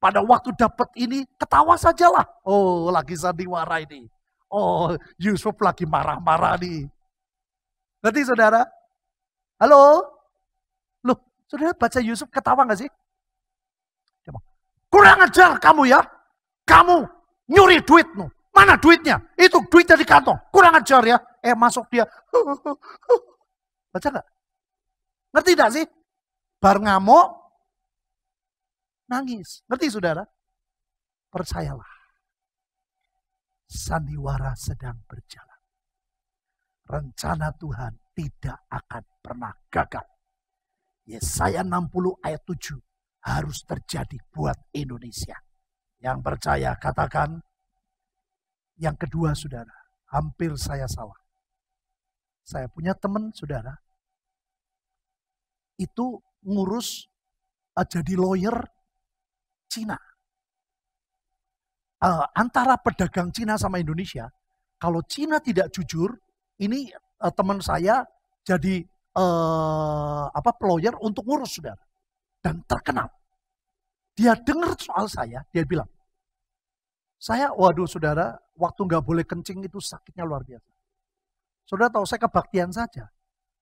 Pada waktu dapat ini, ketawa sajalah. Oh, lagi sandiwara ini. Oh, Yusuf lagi marah-marah nih. Ngerti saudara? Halo? Saudara baca Yusuf ketawa gak sih? Kurang ajar kamu ya. Kamu nyuri duitmu. Mana duitnya? Itu duitnya di kantong. Kurang ajar ya. Eh masuk dia. Baca gak? Ngerti gak sih? Bar ngamuk, nangis. Ngerti saudara? Percayalah. Sandiwara sedang berjalan rencana Tuhan tidak akan pernah gagal. Yesaya 60 ayat 7 harus terjadi buat Indonesia. Yang percaya katakan. Yang kedua saudara, hampir saya salah. Saya punya teman saudara, itu ngurus uh, jadi lawyer Cina. Uh, antara pedagang Cina sama Indonesia, kalau Cina tidak jujur, ini uh, teman saya jadi uh, apa lawyer untuk ngurus saudara dan terkenal. Dia dengar soal saya, dia bilang, saya, waduh saudara, waktu nggak boleh kencing itu sakitnya luar biasa. Saudara tahu saya kebaktian saja.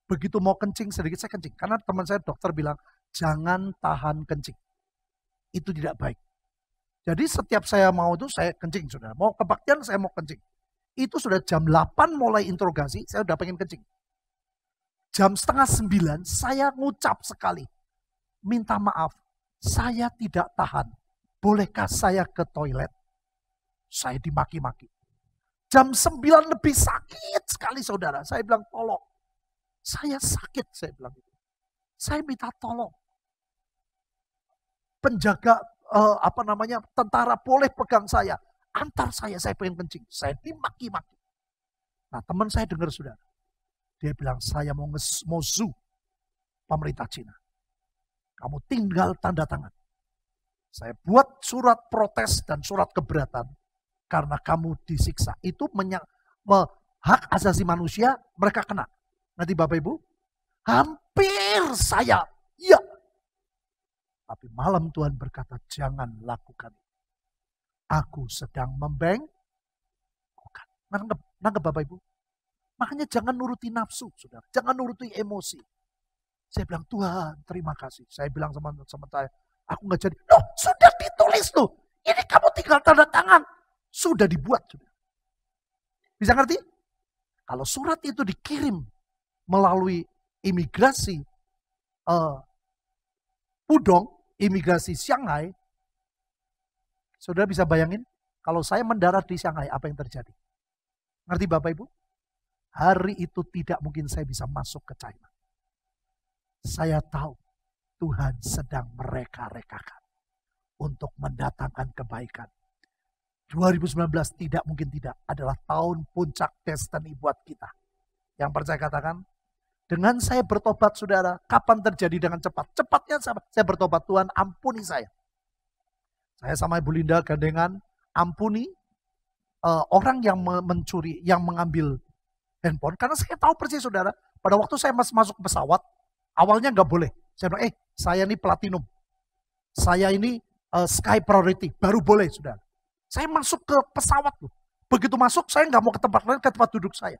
Begitu mau kencing sedikit saya kencing. Karena teman saya dokter bilang, jangan tahan kencing. Itu tidak baik. Jadi setiap saya mau itu saya kencing saudara. Mau kebaktian saya mau kencing. Itu sudah jam 8 mulai interogasi, saya udah pengen kencing. Jam setengah 9 saya ngucap sekali. Minta maaf, saya tidak tahan. Bolehkah saya ke toilet? Saya dimaki-maki. Jam 9 lebih sakit sekali saudara. Saya bilang tolong. Saya sakit, saya bilang itu. Saya minta tolong. Penjaga uh, apa namanya tentara boleh pegang saya antar saya, saya pengen kencing. Saya dimaki-maki. Nah teman saya dengar sudah. Dia bilang, saya mau, nges, mau zoo pemerintah Cina. Kamu tinggal tanda tangan. Saya buat surat protes dan surat keberatan karena kamu disiksa. Itu menyak, me, hak asasi manusia mereka kena. Nanti Bapak Ibu, hampir saya, ya. Tapi malam Tuhan berkata, jangan lakukan Aku sedang membeng Nangkep, nangkep Bapak Ibu. Makanya jangan nuruti nafsu, saudara. Jangan nuruti emosi. Saya bilang, Tuhan terima kasih. Saya bilang sama, sama saya, aku nggak jadi. Loh, sudah ditulis tuh. Ini kamu tinggal tanda tangan. Sudah dibuat. Sudah. Bisa ngerti? Kalau surat itu dikirim melalui imigrasi uh, Pudong, imigrasi Shanghai, saudara bisa bayangin kalau saya mendarat di Shanghai apa yang terjadi? Ngerti Bapak Ibu? Hari itu tidak mungkin saya bisa masuk ke China. Saya tahu Tuhan sedang mereka-rekakan untuk mendatangkan kebaikan. 2019 tidak mungkin tidak adalah tahun puncak destiny buat kita. Yang percaya katakan, dengan saya bertobat saudara, kapan terjadi dengan cepat? Cepatnya saya bertobat Tuhan ampuni saya. Saya sama Ibu Linda gandengan ampuni uh, orang yang mencuri, yang mengambil handphone. Karena saya tahu persis saudara, pada waktu saya masuk, masuk pesawat, awalnya nggak boleh. Saya bilang, eh saya ini platinum. Saya ini uh, sky priority, baru boleh saudara. Saya masuk ke pesawat loh. Begitu masuk, saya nggak mau ke tempat lain, ke tempat duduk saya.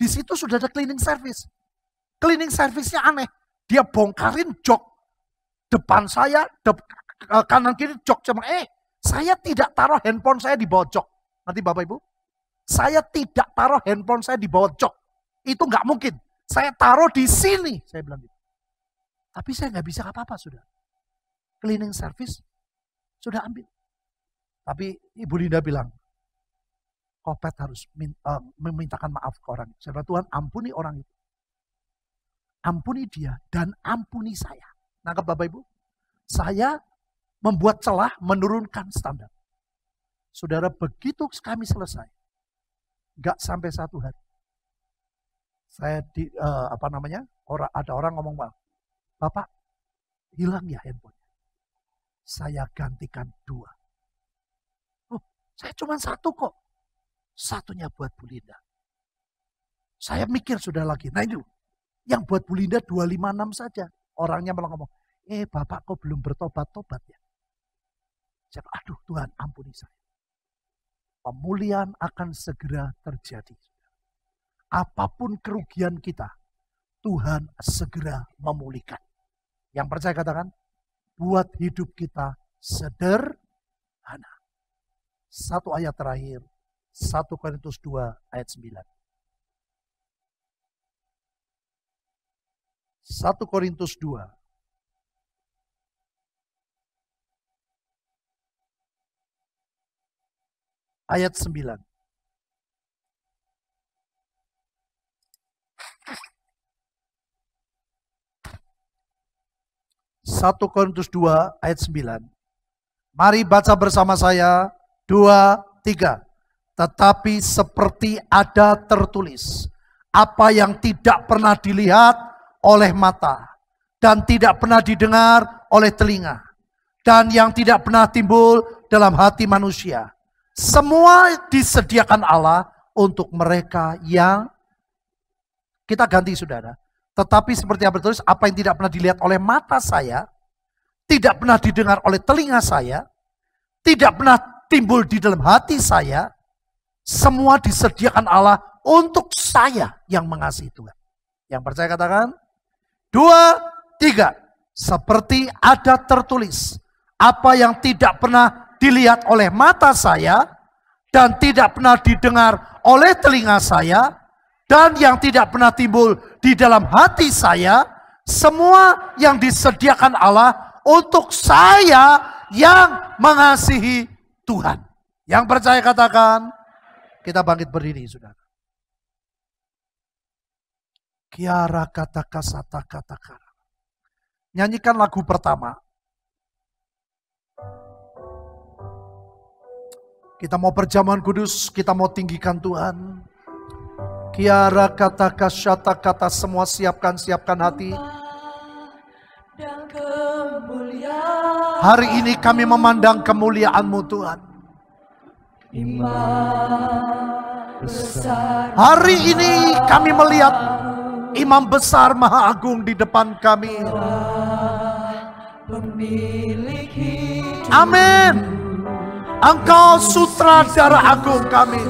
Di situ sudah ada cleaning service. Cleaning service-nya aneh. Dia bongkarin jok depan saya, de kanan kiri jok cuma eh saya tidak taruh handphone saya di bawah jok. Nanti Bapak Ibu, saya tidak taruh handphone saya di bawah jok. Itu nggak mungkin. Saya taruh di sini, saya bilang gitu. Tapi saya nggak bisa apa-apa sudah. Cleaning service sudah ambil. Tapi Ibu Linda bilang, Kopet harus uh, memintakan maaf ke orang. Saya bilang, Tuhan ampuni orang itu ampuni dia dan ampuni saya. Nangkep Bapak Ibu? Saya membuat celah menurunkan standar. Saudara begitu kami selesai, gak sampai satu hari. Saya di uh, apa namanya? Orang ada orang ngomong Bapak hilang ya handphone. Saya gantikan dua. Oh, saya cuma satu kok. Satunya buat Bu Linda. Saya mikir sudah lagi. Nah itu yang buat Bu Linda 256 saja. Orangnya malah ngomong, eh bapak kok belum bertobat-tobat ya? Saya aduh Tuhan ampuni saya. Pemulihan akan segera terjadi. Apa pun kerugian kita, Tuhan segera memulihkan. Yang percaya katakan, buat hidup kita sederhana. Satu ayat terakhir, 1 Korintus 2 ayat 9. 1 Korintus 2. Ayat 9. Satu Korintus 2 ayat 9. Mari baca bersama saya. Dua, tiga. Tetapi seperti ada tertulis. Apa yang tidak pernah dilihat, oleh mata dan tidak pernah didengar oleh telinga dan yang tidak pernah timbul dalam hati manusia. Semua disediakan Allah untuk mereka yang kita ganti saudara. Tetapi seperti yang bertulis, apa yang tidak pernah dilihat oleh mata saya, tidak pernah didengar oleh telinga saya, tidak pernah timbul di dalam hati saya, semua disediakan Allah untuk saya yang mengasihi Tuhan. Yang percaya katakan, Dua, tiga. Seperti ada tertulis. Apa yang tidak pernah dilihat oleh mata saya. Dan tidak pernah didengar oleh telinga saya. Dan yang tidak pernah timbul di dalam hati saya. Semua yang disediakan Allah untuk saya yang mengasihi Tuhan. Yang percaya katakan, kita bangkit berdiri, saudara. Kiara kata kasata kata kara. Nyanyikan lagu pertama. Kita mau perjamuan kudus, kita mau tinggikan Tuhan. Kiara kata kasata kata semua siapkan siapkan hati. Hari ini kami memandang kemuliaan-Mu Tuhan. Hari ini kami melihat imam besar maha agung di depan kami. Amin. Engkau sutradara agung kami.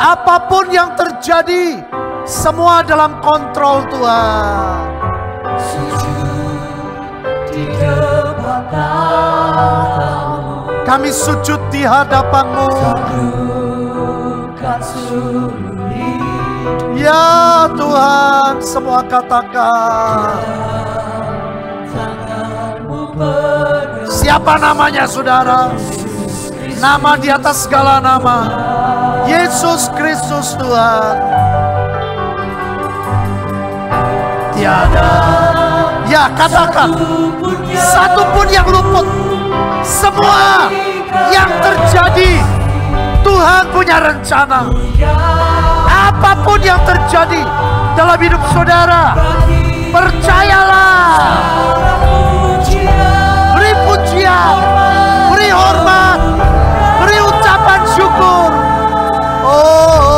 Apa pun yang terjadi, semua dalam kontrol Tuhan. Kami sujud di hadapanmu. Ya Tuhan, semua katakan. Siapa namanya saudara? Nama di atas segala nama. Yesus Kristus Tuhan. Tiada. Ya katakan. Satu pun yang luput. Semua yang terjadi. Tuhan punya rencana. Apa pun yang terjadi dalam hidup saudara. Percayalah. Beri pujian. Beri hormat. Beri ucapan syukur.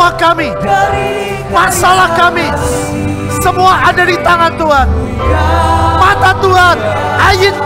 Semua kami, masalah kami, semua ada di tangan Tuhan. Mata Tuhan, ayintet,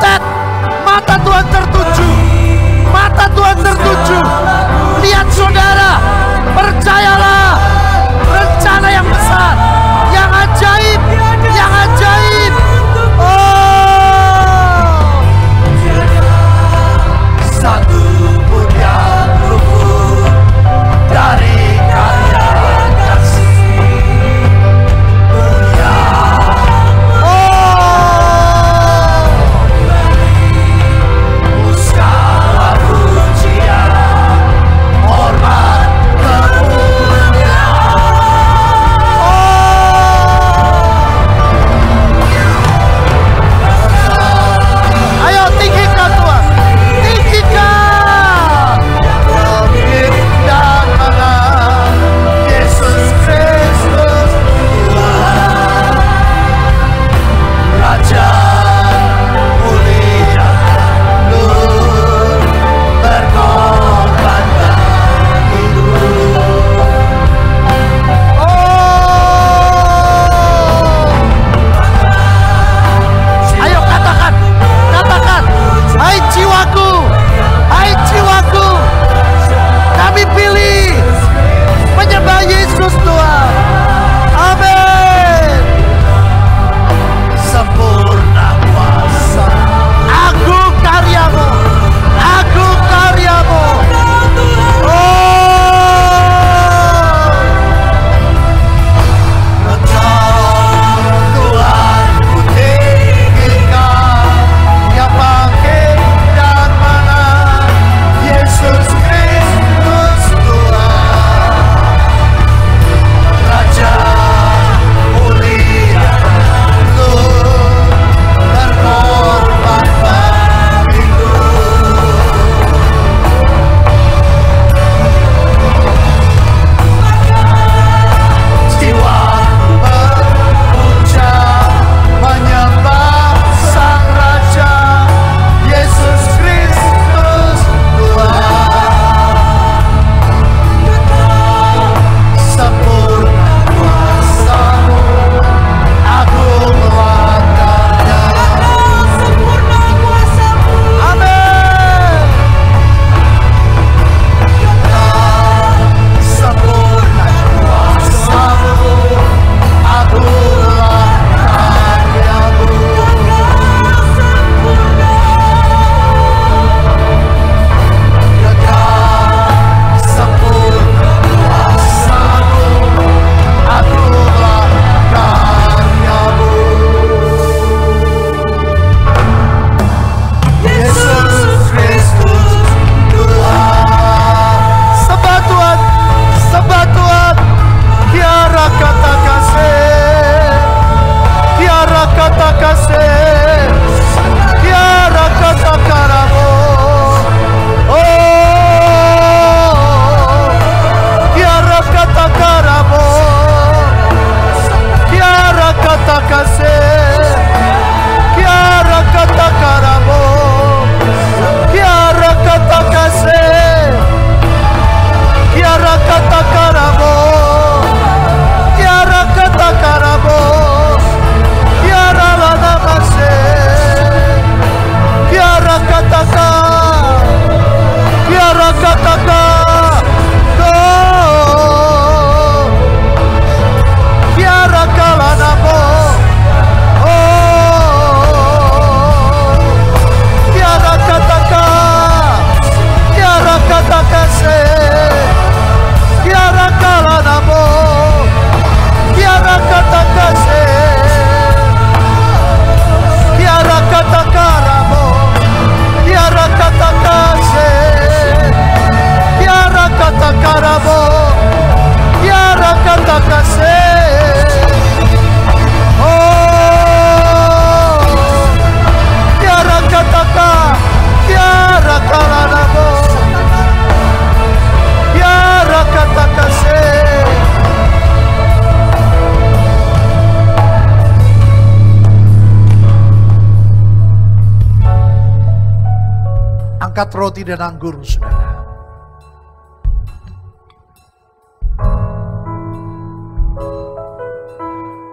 Dan anggur, saudara.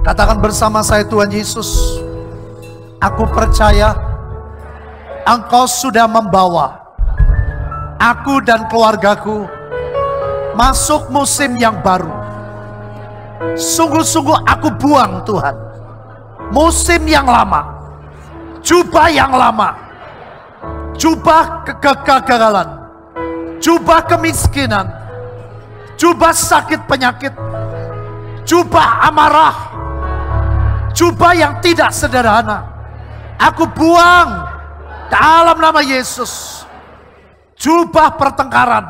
Katakan bersama saya Tuhan Yesus, aku percaya Engkau sudah membawa aku dan keluargaku masuk musim yang baru. Sungguh-sungguh aku buang Tuhan. Musim yang lama. Jubah yang lama. Jubah kegagalan. Jubah kemiskinan. Jubah sakit penyakit. Jubah amarah. Jubah yang tidak sederhana. Aku buang dalam nama Yesus. Jubah pertengkaran.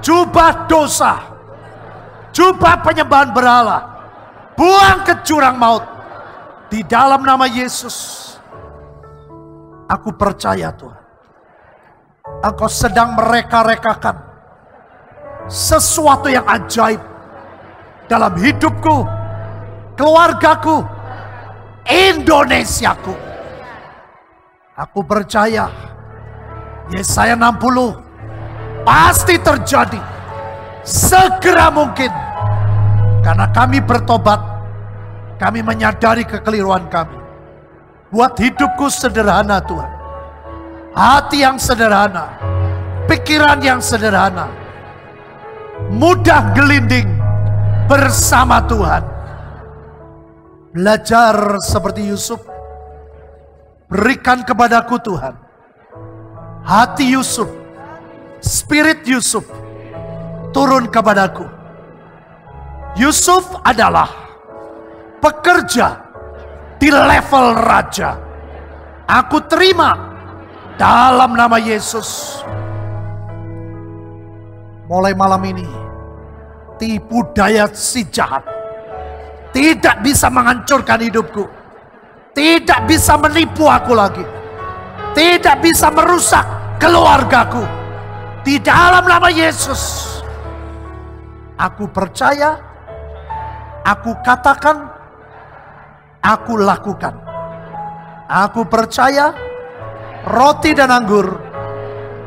Jubah dosa. Jubah penyembahan berhala. Buang ke maut. Di dalam nama Yesus. Aku percaya Tuhan. Engkau sedang mereka-rekakan sesuatu yang ajaib dalam hidupku, keluargaku, Indonesiaku. Aku percaya Yesaya 60 pasti terjadi segera mungkin karena kami bertobat kami menyadari kekeliruan kami buat hidupku sederhana Tuhan. Hati yang sederhana. Pikiran yang sederhana. Mudah gelinding bersama Tuhan. Belajar seperti Yusuf. Berikan kepadaku Tuhan. Hati Yusuf, spirit Yusuf turun kepadaku. Yusuf adalah pekerja di level raja. Aku terima dalam nama Yesus. Mulai malam ini, tipu daya si jahat tidak bisa menghancurkan hidupku. Tidak bisa menipu aku lagi tidak bisa merusak keluargaku. Di dalam nama Yesus, aku percaya, aku katakan, aku lakukan. Aku percaya roti dan anggur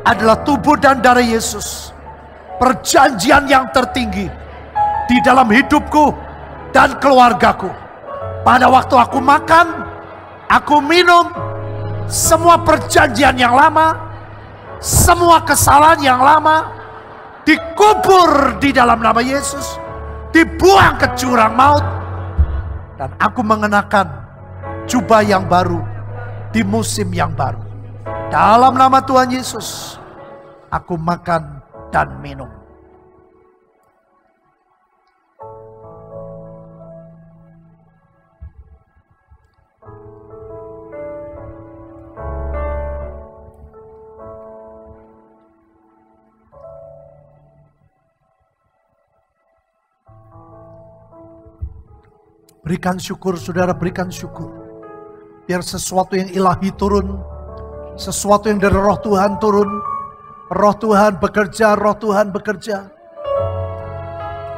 adalah tubuh dan darah Yesus. Perjanjian yang tertinggi di dalam hidupku dan keluargaku. Pada waktu aku makan, aku minum, semua perjanjian yang lama, semua kesalahan yang lama dikubur di dalam nama Yesus, dibuang ke jurang maut, dan aku mengenakan jubah yang baru di musim yang baru. Dalam nama Tuhan Yesus, aku makan dan minum. Berikan syukur, saudara, berikan syukur. Biar sesuatu yang ilahi turun, sesuatu yang dari roh Tuhan turun, roh Tuhan bekerja, roh Tuhan bekerja.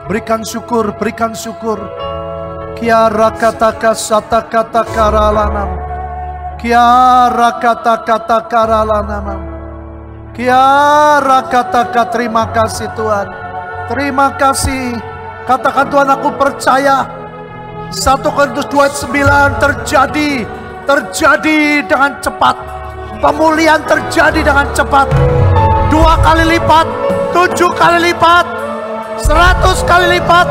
Berikan syukur, berikan syukur. Kiara kata kata kata karalanam. Kiara kata kata karalanam. Kiara kata kata terima kasih Tuhan. Terima kasih. Katakan Tuhan aku percaya 1 Korintus 29 terjadi terjadi dengan cepat. Pemulihan terjadi dengan cepat. Dua kali lipat tujuh kali lipat seratus kali lipat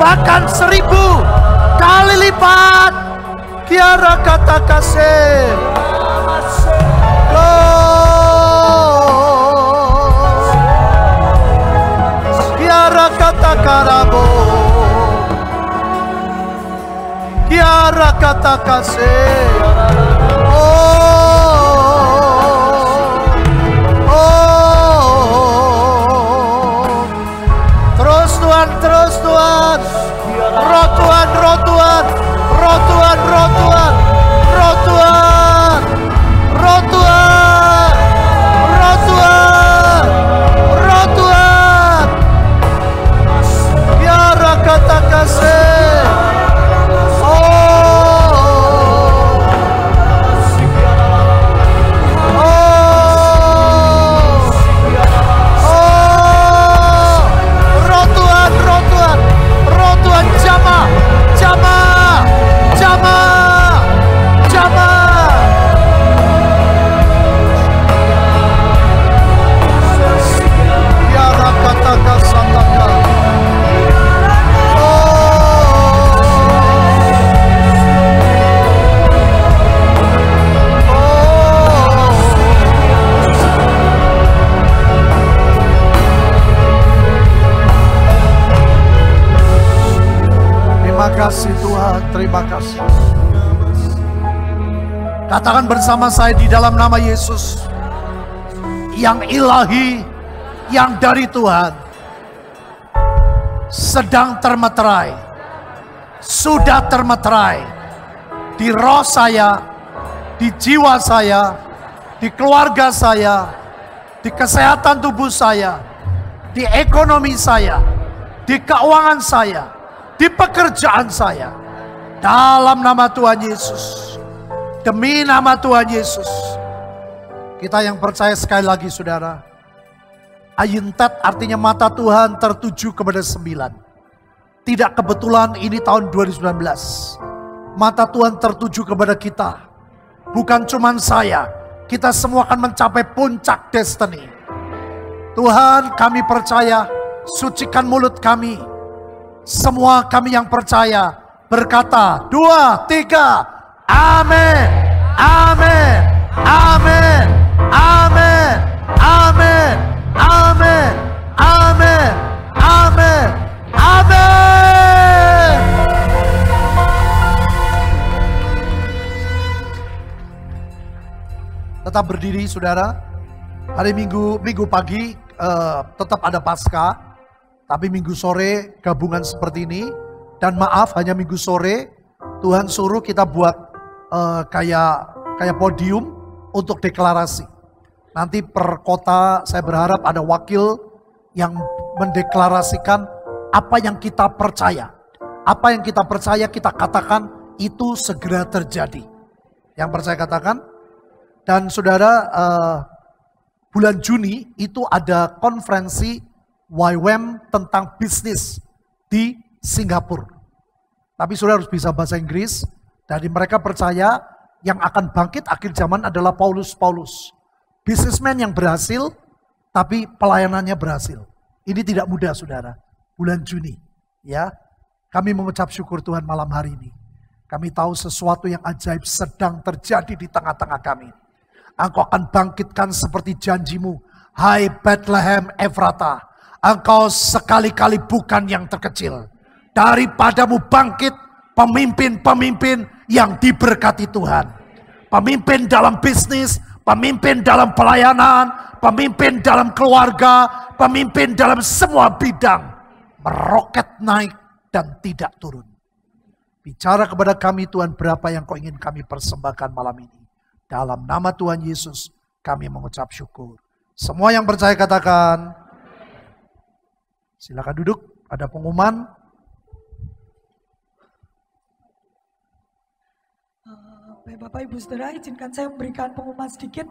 bahkan seribu kali lipat. Kiara kata kasih. Kiara kata karabo Kiara kata kasih. Oh, oh, terus Tuhan, terus Tuhan, roh Tuhan, roh Tuhan, roh Tuhan, roh Tuhan, roh Tuhan, Katakan bersama saya di dalam nama Yesus. Yang ilahi, yang dari Tuhan. Sedang termeterai. Sudah termeterai. Di roh saya, di jiwa saya, di keluarga saya, di kesehatan tubuh saya, di ekonomi saya, di keuangan saya, di pekerjaan saya. Dalam nama Tuhan Yesus. Demi nama Tuhan Yesus. Kita yang percaya sekali lagi saudara. Ayuntat artinya mata Tuhan tertuju kepada sembilan. Tidak kebetulan ini tahun 2019. Mata Tuhan tertuju kepada kita. Bukan cuman saya. Kita semua akan mencapai puncak destiny. Tuhan kami percaya. Sucikan mulut kami. Semua kami yang percaya berkata dua tiga amin amin amin amin amin amin amin amin amin tetap berdiri saudara. Hari minggu minggu pagi uh, tetap ada pasca tapi minggu sore gabungan seperti ini. Dan maaf hanya minggu sore. Tuhan suruh kita buat uh, kayak kayak podium untuk deklarasi. Nanti per kota saya berharap ada wakil yang mendeklarasikan apa yang kita percaya. Apa yang kita percaya kita katakan itu segera terjadi. Yang percaya katakan. Dan saudara uh, bulan Juni itu ada konferensi YWAM tentang bisnis di Singapura. Tapi saudara harus bisa bahasa Inggris. Dari mereka percaya yang akan bangkit akhir zaman adalah Paulus Paulus. Businessman yang berhasil, tapi pelayanannya berhasil. Ini tidak mudah saudara. Bulan Juni. ya Kami mengucap syukur Tuhan malam hari ini. Kami tahu sesuatu yang ajaib sedang terjadi di tengah-tengah kami. Engkau akan bangkitkan seperti janjimu. Hai Bethlehem Efrata. Engkau sekali-kali bukan yang terkecil daripadamu bangkit pemimpin-pemimpin yang diberkati Tuhan. Pemimpin dalam bisnis, pemimpin dalam pelayanan, pemimpin dalam keluarga, pemimpin dalam semua bidang. Meroket naik dan tidak turun. Bicara kepada kami Tuhan berapa yang kau ingin kami persembahkan malam ini. Dalam nama Tuhan Yesus kami mengucap syukur. Semua yang percaya katakan. Silakan duduk. Ada pengumuman. Bapak Ibu Saudara, izinkan saya memberikan pengumuman sedikit.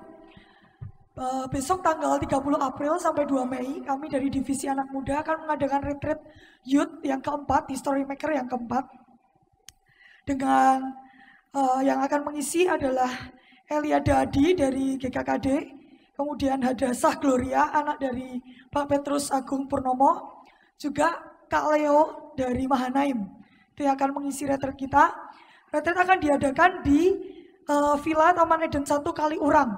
Uh, besok tanggal 30 April sampai 2 Mei, kami dari Divisi Anak Muda akan mengadakan retreat youth yang keempat, di Storymaker yang keempat. Dengan uh, yang akan mengisi adalah Elia Dadi dari GKKD, kemudian Hadasah Gloria, anak dari Pak Petrus Agung Purnomo, juga Kak Leo dari Mahanaim. Yang akan mengisi retreat kita. Retreat akan diadakan di uh, Villa Taman Eden 1 kali Urang.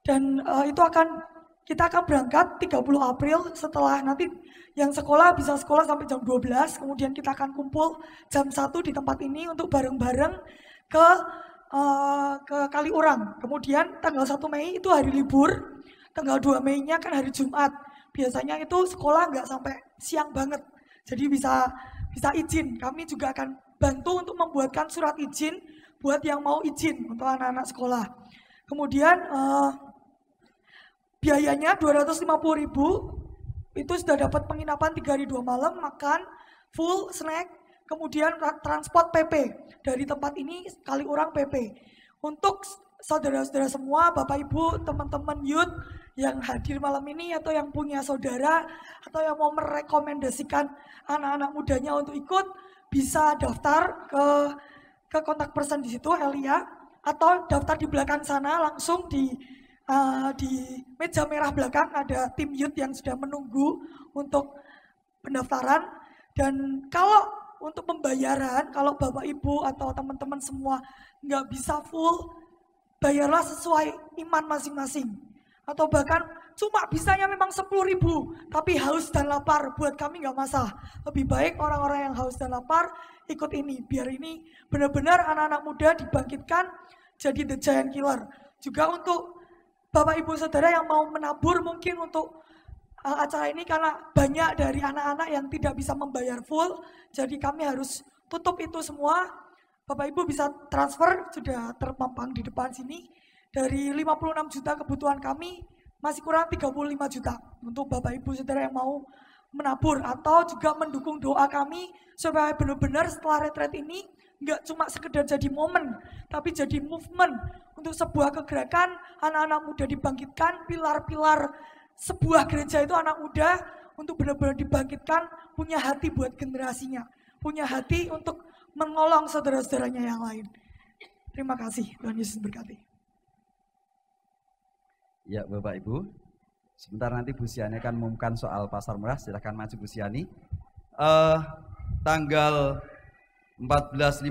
Dan uh, itu akan kita akan berangkat 30 April setelah nanti yang sekolah bisa sekolah sampai jam 12, kemudian kita akan kumpul jam 1 di tempat ini untuk bareng-bareng ke uh, ke Kali Urang. Kemudian tanggal 1 Mei itu hari libur, tanggal 2 Mei-nya kan hari Jumat. Biasanya itu sekolah nggak sampai siang banget. Jadi bisa bisa izin. Kami juga akan bantu untuk membuatkan surat izin buat yang mau izin untuk anak-anak sekolah. Kemudian uh, biayanya 250 ribu itu sudah dapat penginapan 3 hari 2 malam, makan, full snack, kemudian transport PP dari tempat ini kali orang PP. Untuk saudara-saudara semua, Bapak Ibu, teman-teman youth yang hadir malam ini atau yang punya saudara atau yang mau merekomendasikan anak-anak mudanya untuk ikut, bisa daftar ke ke kontak person di situ Elia atau daftar di belakang sana langsung di uh, di meja merah belakang ada tim youth yang sudah menunggu untuk pendaftaran. Dan kalau untuk pembayaran kalau bapak ibu atau teman-teman semua nggak bisa full bayarlah sesuai iman masing-masing atau bahkan cuma bisanya memang 10 ribu, tapi haus dan lapar buat kami nggak masalah. Lebih baik orang-orang yang haus dan lapar ikut ini, biar ini benar-benar anak-anak muda dibangkitkan jadi the giant killer. Juga untuk Bapak Ibu Saudara yang mau menabur mungkin untuk uh, acara ini karena banyak dari anak-anak yang tidak bisa membayar full, jadi kami harus tutup itu semua. Bapak Ibu bisa transfer sudah terpampang di depan sini dari 56 juta kebutuhan kami masih kurang 35 juta. Untuk Bapak Ibu Saudara yang mau menabur atau juga mendukung doa kami supaya benar-benar setelah retret ini nggak cuma sekedar jadi momen tapi jadi movement untuk sebuah kegerakan anak-anak muda dibangkitkan pilar-pilar sebuah gereja itu anak muda untuk benar-benar dibangkitkan punya hati buat generasinya punya hati untuk menolong saudara-saudaranya yang lain. Terima kasih Tuhan Yesus berkati Ya Bapak Ibu, sebentar nanti Bu Siani akan mengumumkan soal pasar murah, silahkan maju Bu Siani. Uh, tanggal 14-15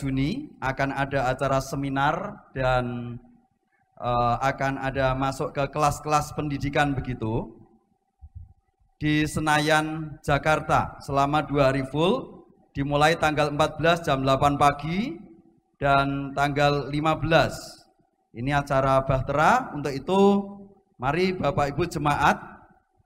Juni akan ada acara seminar dan uh, akan ada masuk ke kelas-kelas pendidikan begitu di Senayan, Jakarta. Selama dua hari full dimulai tanggal 14 jam 8 pagi dan tanggal 15 ini acara bahtera, untuk itu mari Bapak Ibu jemaat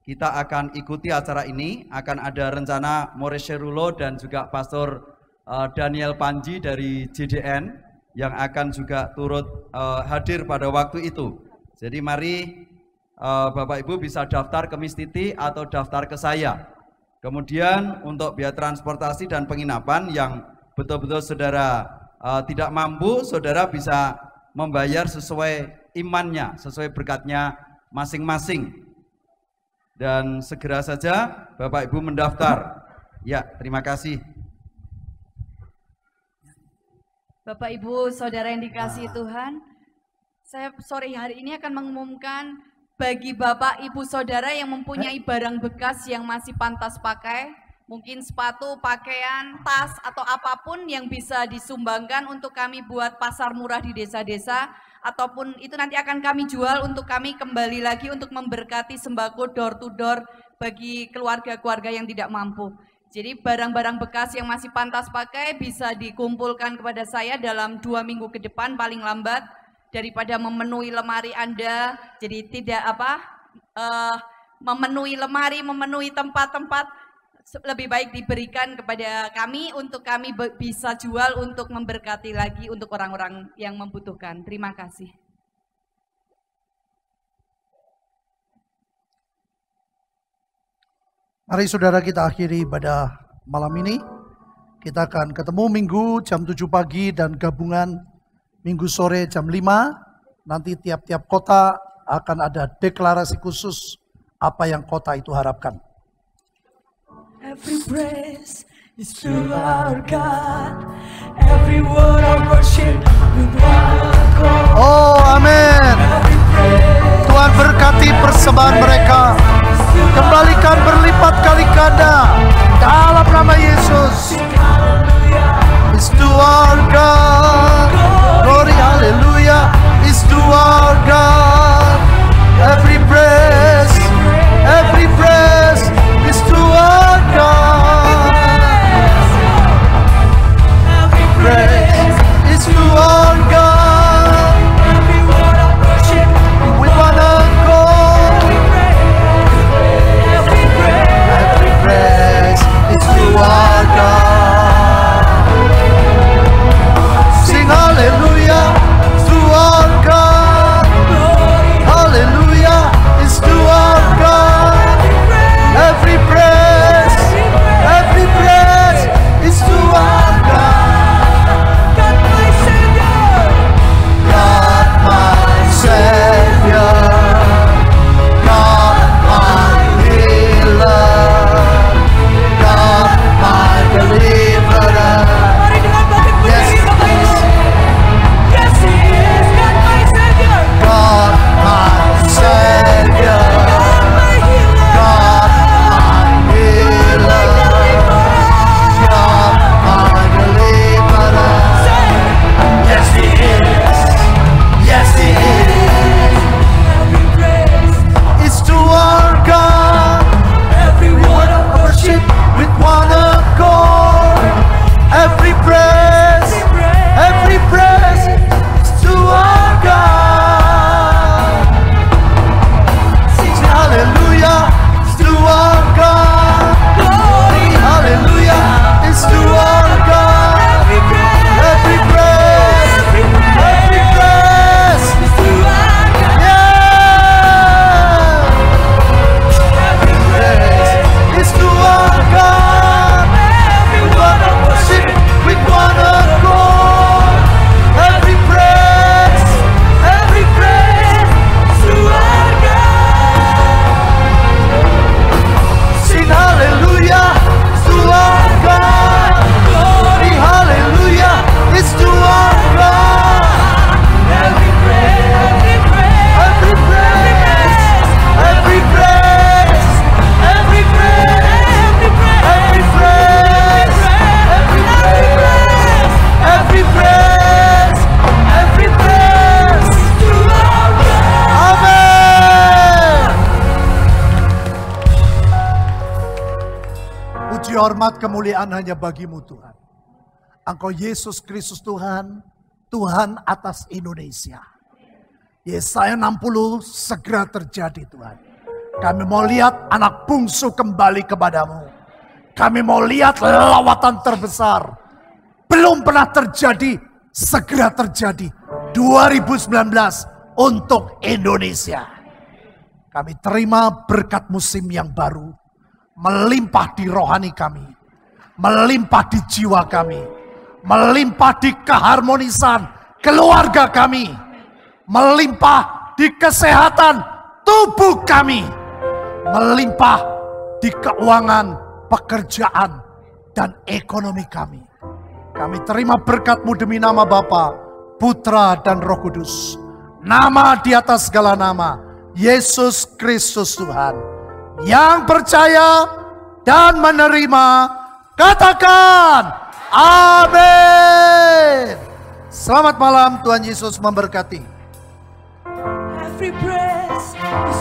kita akan ikuti acara ini, akan ada rencana Maurice Rulo dan juga Pastor uh, Daniel Panji dari JDN yang akan juga turut uh, hadir pada waktu itu. Jadi mari uh, Bapak Ibu bisa daftar ke Mistiti atau daftar ke saya. Kemudian untuk biaya transportasi dan penginapan yang betul-betul saudara uh, tidak mampu, saudara bisa membayar sesuai imannya, sesuai berkatnya masing-masing. Dan segera saja Bapak Ibu mendaftar. Ya, terima kasih. Bapak Ibu, Saudara yang dikasih Tuhan, saya sore hari ini akan mengumumkan bagi Bapak Ibu Saudara yang mempunyai barang bekas yang masih pantas pakai, mungkin sepatu, pakaian, tas, atau apa pun yang bisa disumbangkan untuk kami buat pasar murah di desa-desa, ataupun itu nanti akan kami jual untuk kami kembali lagi untuk memberkati sembako door to door bagi keluarga-keluarga yang tidak mampu. Jadi barang-barang bekas yang masih pantas pakai bisa dikumpulkan kepada saya dalam dua minggu ke depan paling lambat daripada memenuhi lemari Anda. Jadi tidak apa uh, memenuhi lemari, memenuhi tempat-tempat lebih baik diberikan kepada kami untuk kami bisa jual untuk memberkati lagi untuk orang-orang yang membutuhkan. Terima kasih. Mari saudara kita akhiri pada malam ini. Kita akan ketemu minggu jam 7 pagi dan gabungan minggu sore jam 5. Nanti tiap-tiap kota akan ada deklarasi khusus apa yang kota itu harapkan. Every praise is to our God. Every word of worship with one accord. Oh, amin. Tuhan berkati persembahan mereka. Kembalikan berlipat kali ganda dalam nama Yesus. Is to our God. Glory hallelujah. Is to our God. Kemuliaan hanya bagimu Tuhan. Engkau Yesus Kristus Tuhan, Tuhan atas Indonesia. Yesaya 60 segera terjadi Tuhan. Kami mau lihat anak bungsu kembali kepadamu. Kami mau lihat lawatan terbesar. Belum pernah terjadi, segera terjadi. 2019 untuk Indonesia. Kami terima berkat musim yang baru melimpah di rohani kami, melimpah di jiwa kami, melimpah di keharmonisan keluarga kami, melimpah di kesehatan tubuh kami, melimpah di keuangan, pekerjaan, dan ekonomi kami. Kami terima berkatmu demi nama Bapa, Putra, dan Roh Kudus. Nama di atas segala nama, Yesus Kristus Tuhan yang percaya dan menerima, katakan amin. Selamat malam, Tuhan Yesus memberkati. Every praise is